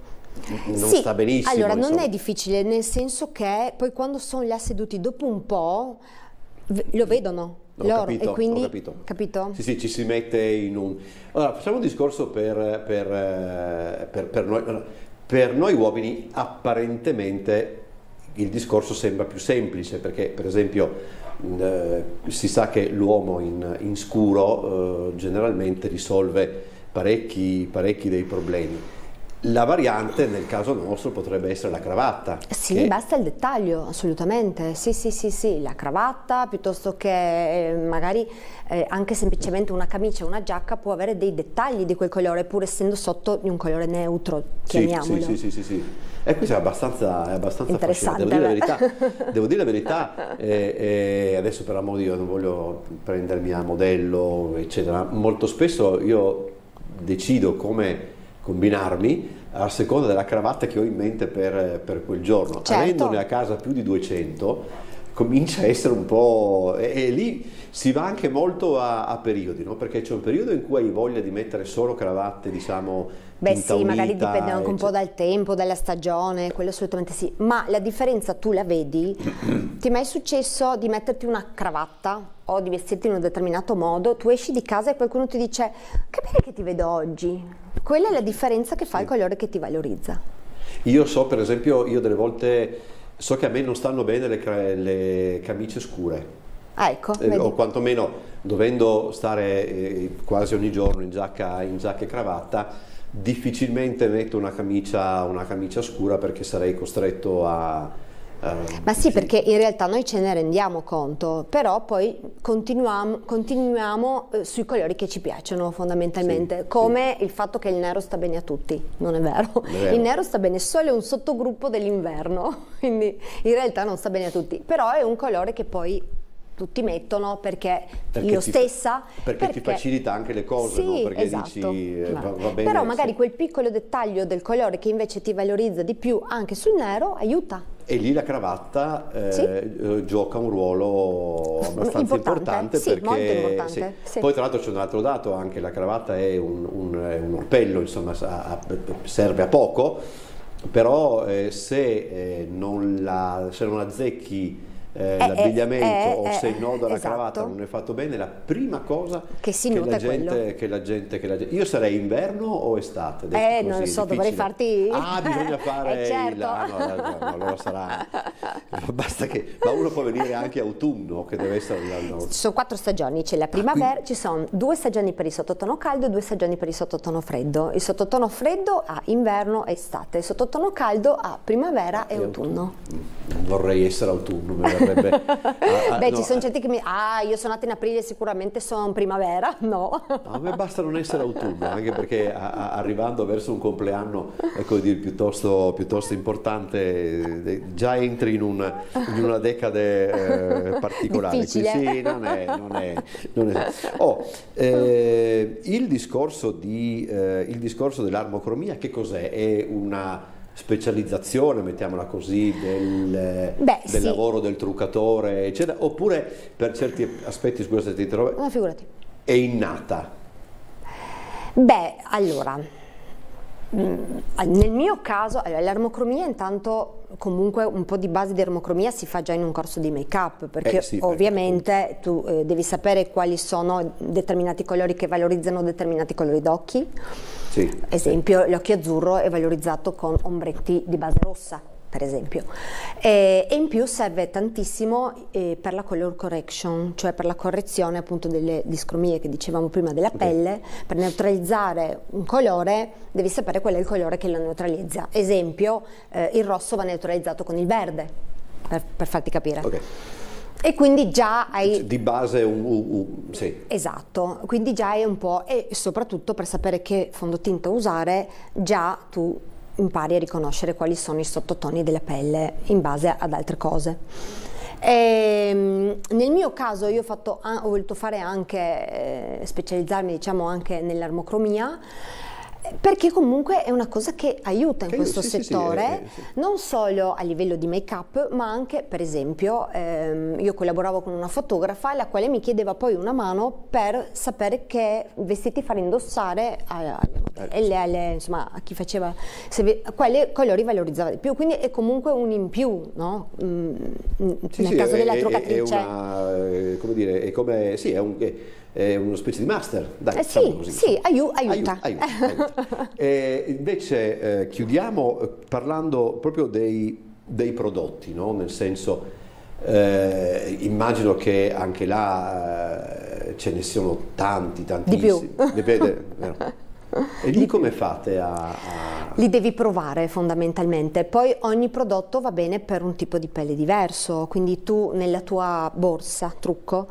non sì, sta benissimo. allora non insomma. è difficile, nel senso che poi quando sono là seduti dopo un po' lo vedono Ho loro capito, e quindi ho capito. capito? Sì, sì, ci si mette in un... Allora, facciamo un discorso per, per, eh, per- per noi. Per noi uomini apparentemente il discorso sembra più semplice perché per esempio si sa che l'uomo in, in scuro eh, generalmente risolve parecchi, parecchi dei problemi. La variante nel caso nostro potrebbe essere la cravatta. Sì, che- basta il dettaglio, assolutamente. Sì, sì, sì, sì, la cravatta piuttosto che eh, magari eh, anche semplicemente una camicia una giacca può avere dei dettagli di quel colore, pur essendo sotto di un colore neutro, Sì, chiamiamolo. Sì, sì, sì, sì, sì. E questo è abbastanza, è abbastanza Interessante. Devo dire la verità, devo dire la verità eh, eh, adesso per amore di Dio non voglio prendermi a modello, eccetera. Molto spesso io decido come combinarmi a seconda della cravatta che ho in mente per, per quel giorno. Certo. Avendone a casa più di 200 comincia a essere un po'... e, e lì si va anche molto a, a periodi, no? perché c'è un periodo in cui hai voglia di mettere solo cravatte, diciamo... Beh tinta sì, magari dipende anche un po' dal tempo, dalla stagione, quello assolutamente sì, ma la differenza tu la vedi? Ti è mai successo di metterti una cravatta o di vestirti in un determinato modo, tu esci di casa e qualcuno ti dice che bene che ti vedo oggi? Quella è la differenza che fa il colore che ti valorizza. Io so per esempio, io delle volte so che a me non stanno bene le, le camicie scure, Ah, ecco, eh, o quantomeno dovendo stare eh, quasi ogni giorno in giacca, in giacca e cravatta, difficilmente metto una camicia, una camicia scura perché sarei costretto a Ma sì, perché in realtà noi ce ne rendiamo conto, però poi continuiamo, continuiamo eh, sui colori che ci piacciono fondamentalmente, sì, come sì. il fatto che il nero sta bene a tutti, non è vero? È vero. Il nero sta bene solo a un sottogruppo dell'inverno, quindi in realtà non sta bene a tutti, però è un colore che poi tutti mettono perché, perché io ti, stessa perché, perché, ti facilita anche le cose sì, no? perché esatto, dici eh, va, va, bene però magari quel piccolo dettaglio del colore che invece ti valorizza di più anche sul nero aiuta e lì la cravatta eh, sì. Gioca un ruolo abbastanza importante, importante sì, perché importante, sì. poi tra l'altro c'è un altro dato anche la cravatta è un, un, un orpello insomma a, serve a poco però eh, se, eh, non la, se non azzecchi eh, eh, l'abbigliamento eh, o se il nodo alla esatto. cravatta non è fatto bene, la prima cosa che, si che, nota la gente, che, la gente, che la gente... Io sarei inverno o estate? Eh, non lo so, dovrei farti... Ah, bisogna fare... eh, certo. il... ah, no, no, no, allora sarà... Basta che... Ma uno può venire anche autunno, che deve essere... No. Ci sono quattro stagioni, c'è la primavera, ah, quindi... ci sono due stagioni per il sottotono caldo e due stagioni per il sottotono freddo. Il sottotono freddo ha inverno e estate, il sottotono caldo ha primavera e, e autunno. Non vorrei essere autunno, potrebbe... Ah, ah, Beh, no, ci sono gente che mi... Ah, io sono nata in aprile, sicuramente sono primavera, no. A me basta non essere autunno, anche perché a, arrivando verso un compleanno, ecco dire, piuttosto, piuttosto importante, eh, già entri in, un, in una decade eh, particolare. Difficile. sì, non è... Non è, non è. Oh, eh, il, discorso di, eh, il discorso dell'armocromia che cos'è? È una specializzazione, mettiamola così, del, Beh, del sì. lavoro del truccatore, eccetera, oppure per certi aspetti, scusa se ti interrompo, no, figurati. è innata? Beh, allora, mm, nel mio caso, allora, l'armocromia intanto comunque un po' di base di ermocromia si fa già in un corso di make up perché eh sì, ovviamente tu eh, devi sapere quali sono determinati colori che valorizzano determinati colori d'occhi sì, esempio l'occhio azzurro è valorizzato con ombretti di base rossa per esempio. E, e in più serve tantissimo eh, per la color correction cioè per la correzione appunto delle discromie che dicevamo prima della okay. pelle. Per neutralizzare un colore devi sapere qual è il colore che lo neutralizza. Esempio eh, il rosso va neutralizzato con il verde per, per farti capire. Okay. E quindi già hai... Di base un... un, un sì. Esatto, quindi già hai un po'... E soprattutto per sapere che fondotinta usare, già tu impari a riconoscere quali sono i sottotoni della pelle in base ad altre cose. E, ehm, nel mio caso io ho, fatto, ho voluto fare anche, eh, specializzarmi diciamo anche nell'armocromia perché comunque è una cosa che aiuta in che questo sì, settore, sì, sì, non solo a livello di make-up, ma anche, per esempio, ehm, io collaboravo con una fotografa la quale mi chiedeva poi una mano per sapere che vestiti fare indossare alle modelle, eh, alle, insomma, a chi faceva, se, quali colori valorizzava di più. Quindi è comunque un in più, no? Mm, nel caso della truccatrice. È, una, eh, come dire, è come, sì, è un... È, una specie di master, dai, eh sì, così. Sì, aiu- aiuta. aiuta, aiuta, aiuta. e invece eh, chiudiamo eh, parlando proprio dei, dei prodotti, no? nel senso eh, immagino che anche là eh, ce ne siano tanti, tantissimi. Di più. Dipende, E lì come fate a, a, Li devi provare fondamentalmente, poi ogni prodotto va bene per un tipo di pelle diverso, quindi tu nella tua borsa trucco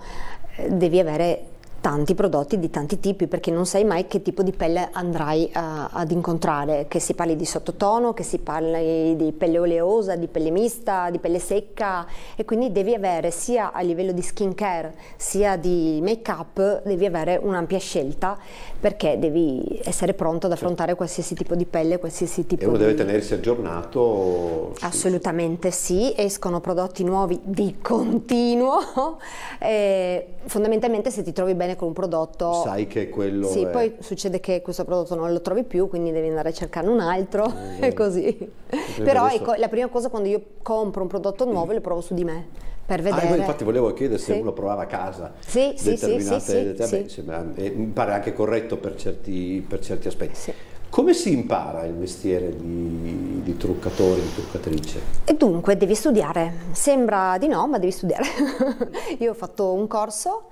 eh, devi avere tanti prodotti di tanti tipi perché non sai mai che tipo di pelle andrai uh, ad incontrare, che si parli di sottotono, che si parli di pelle oleosa, di pelle mista, di pelle secca e quindi devi avere sia a livello di skin care sia di make up, devi avere un'ampia scelta perché devi essere pronto ad affrontare qualsiasi tipo di pelle, qualsiasi tipo di... E uno di... deve tenersi aggiornato? Assolutamente sì, escono prodotti nuovi di continuo, e fondamentalmente se ti trovi bene con un prodotto sai che quello sì è... poi succede che questo prodotto non lo trovi più quindi devi andare a cercarne un altro eh, e così però adesso... ecco la prima cosa quando io compro un prodotto nuovo lo provo su di me per vedere. Ah, infatti volevo chiedere se uno provava a casa sì, sì, sì, sì, vabbè, sì. mi pare anche corretto per certi, per certi aspetti. Sì. Come si impara il mestiere di, di truccatore, di truccatrice? E dunque devi studiare, sembra di no, ma devi studiare. Io ho fatto un corso,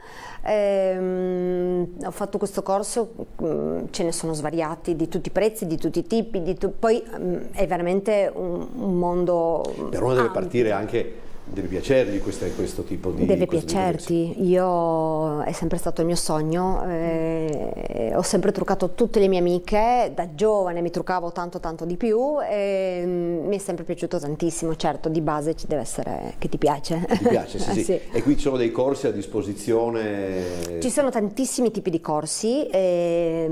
ehm, ho fatto questo corso, mm, ce ne sono svariati di tutti i prezzi, di tutti i tipi, tu- poi mm, è veramente un, un mondo... Però uno deve partire anche Deve piacergli questo, questo tipo di... Deve piacerti, io è sempre stato il mio sogno, eh, ho sempre truccato tutte le mie amiche, da giovane mi truccavo tanto tanto di più e mm, mi è sempre piaciuto tantissimo, certo di base ci deve essere che ti piace. Ti piace, sì, sì. sì. E qui ci sono dei corsi a disposizione? Ci sono tantissimi tipi di corsi, eh,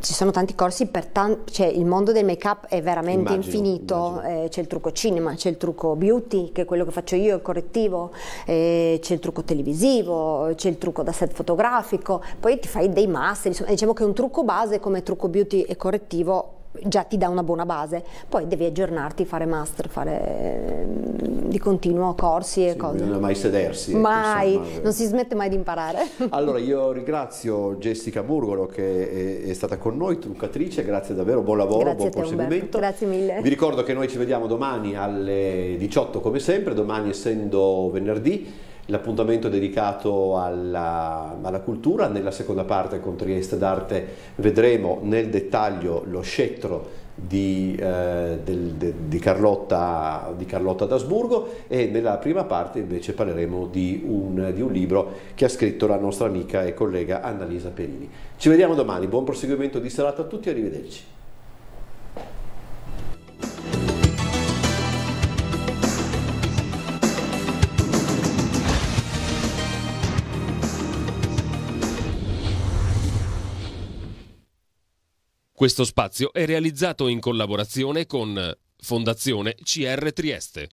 ci sono tanti corsi per tanti, cioè il mondo del make up è veramente immagino, infinito, eh, c'è il trucco cinema, c'è il trucco beauty che è quello che faccio io, il correttivo, eh, c'è il trucco televisivo, c'è il trucco da set fotografico, poi ti fai dei master, insomma, diciamo che un trucco base come trucco beauty e correttivo già ti dà una buona base, poi devi aggiornarti, fare master, fare mm, di continuo corsi e sì, cose. Non mai sedersi. Ecco, mai, insomma. non si smette mai di imparare. Allora io ringrazio Jessica Burgolo che è, è stata con noi, truccatrice, grazie davvero, buon lavoro, grazie buon proseguimento. Grazie mille. Vi ricordo che noi ci vediamo domani alle 18 come sempre, domani essendo venerdì l'appuntamento dedicato alla, alla, cultura. Nella seconda parte con Trieste d'Arte vedremo nel dettaglio lo scettro di, eh, del, de, di, Carlotta, di Carlotta d'Asburgo e nella prima parte invece parleremo di un, di un libro che ha scritto la nostra amica e collega Annalisa Perini. Ci vediamo domani, buon proseguimento di serata a tutti, arrivederci. Questo spazio è realizzato in collaborazione con Fondazione CR Trieste.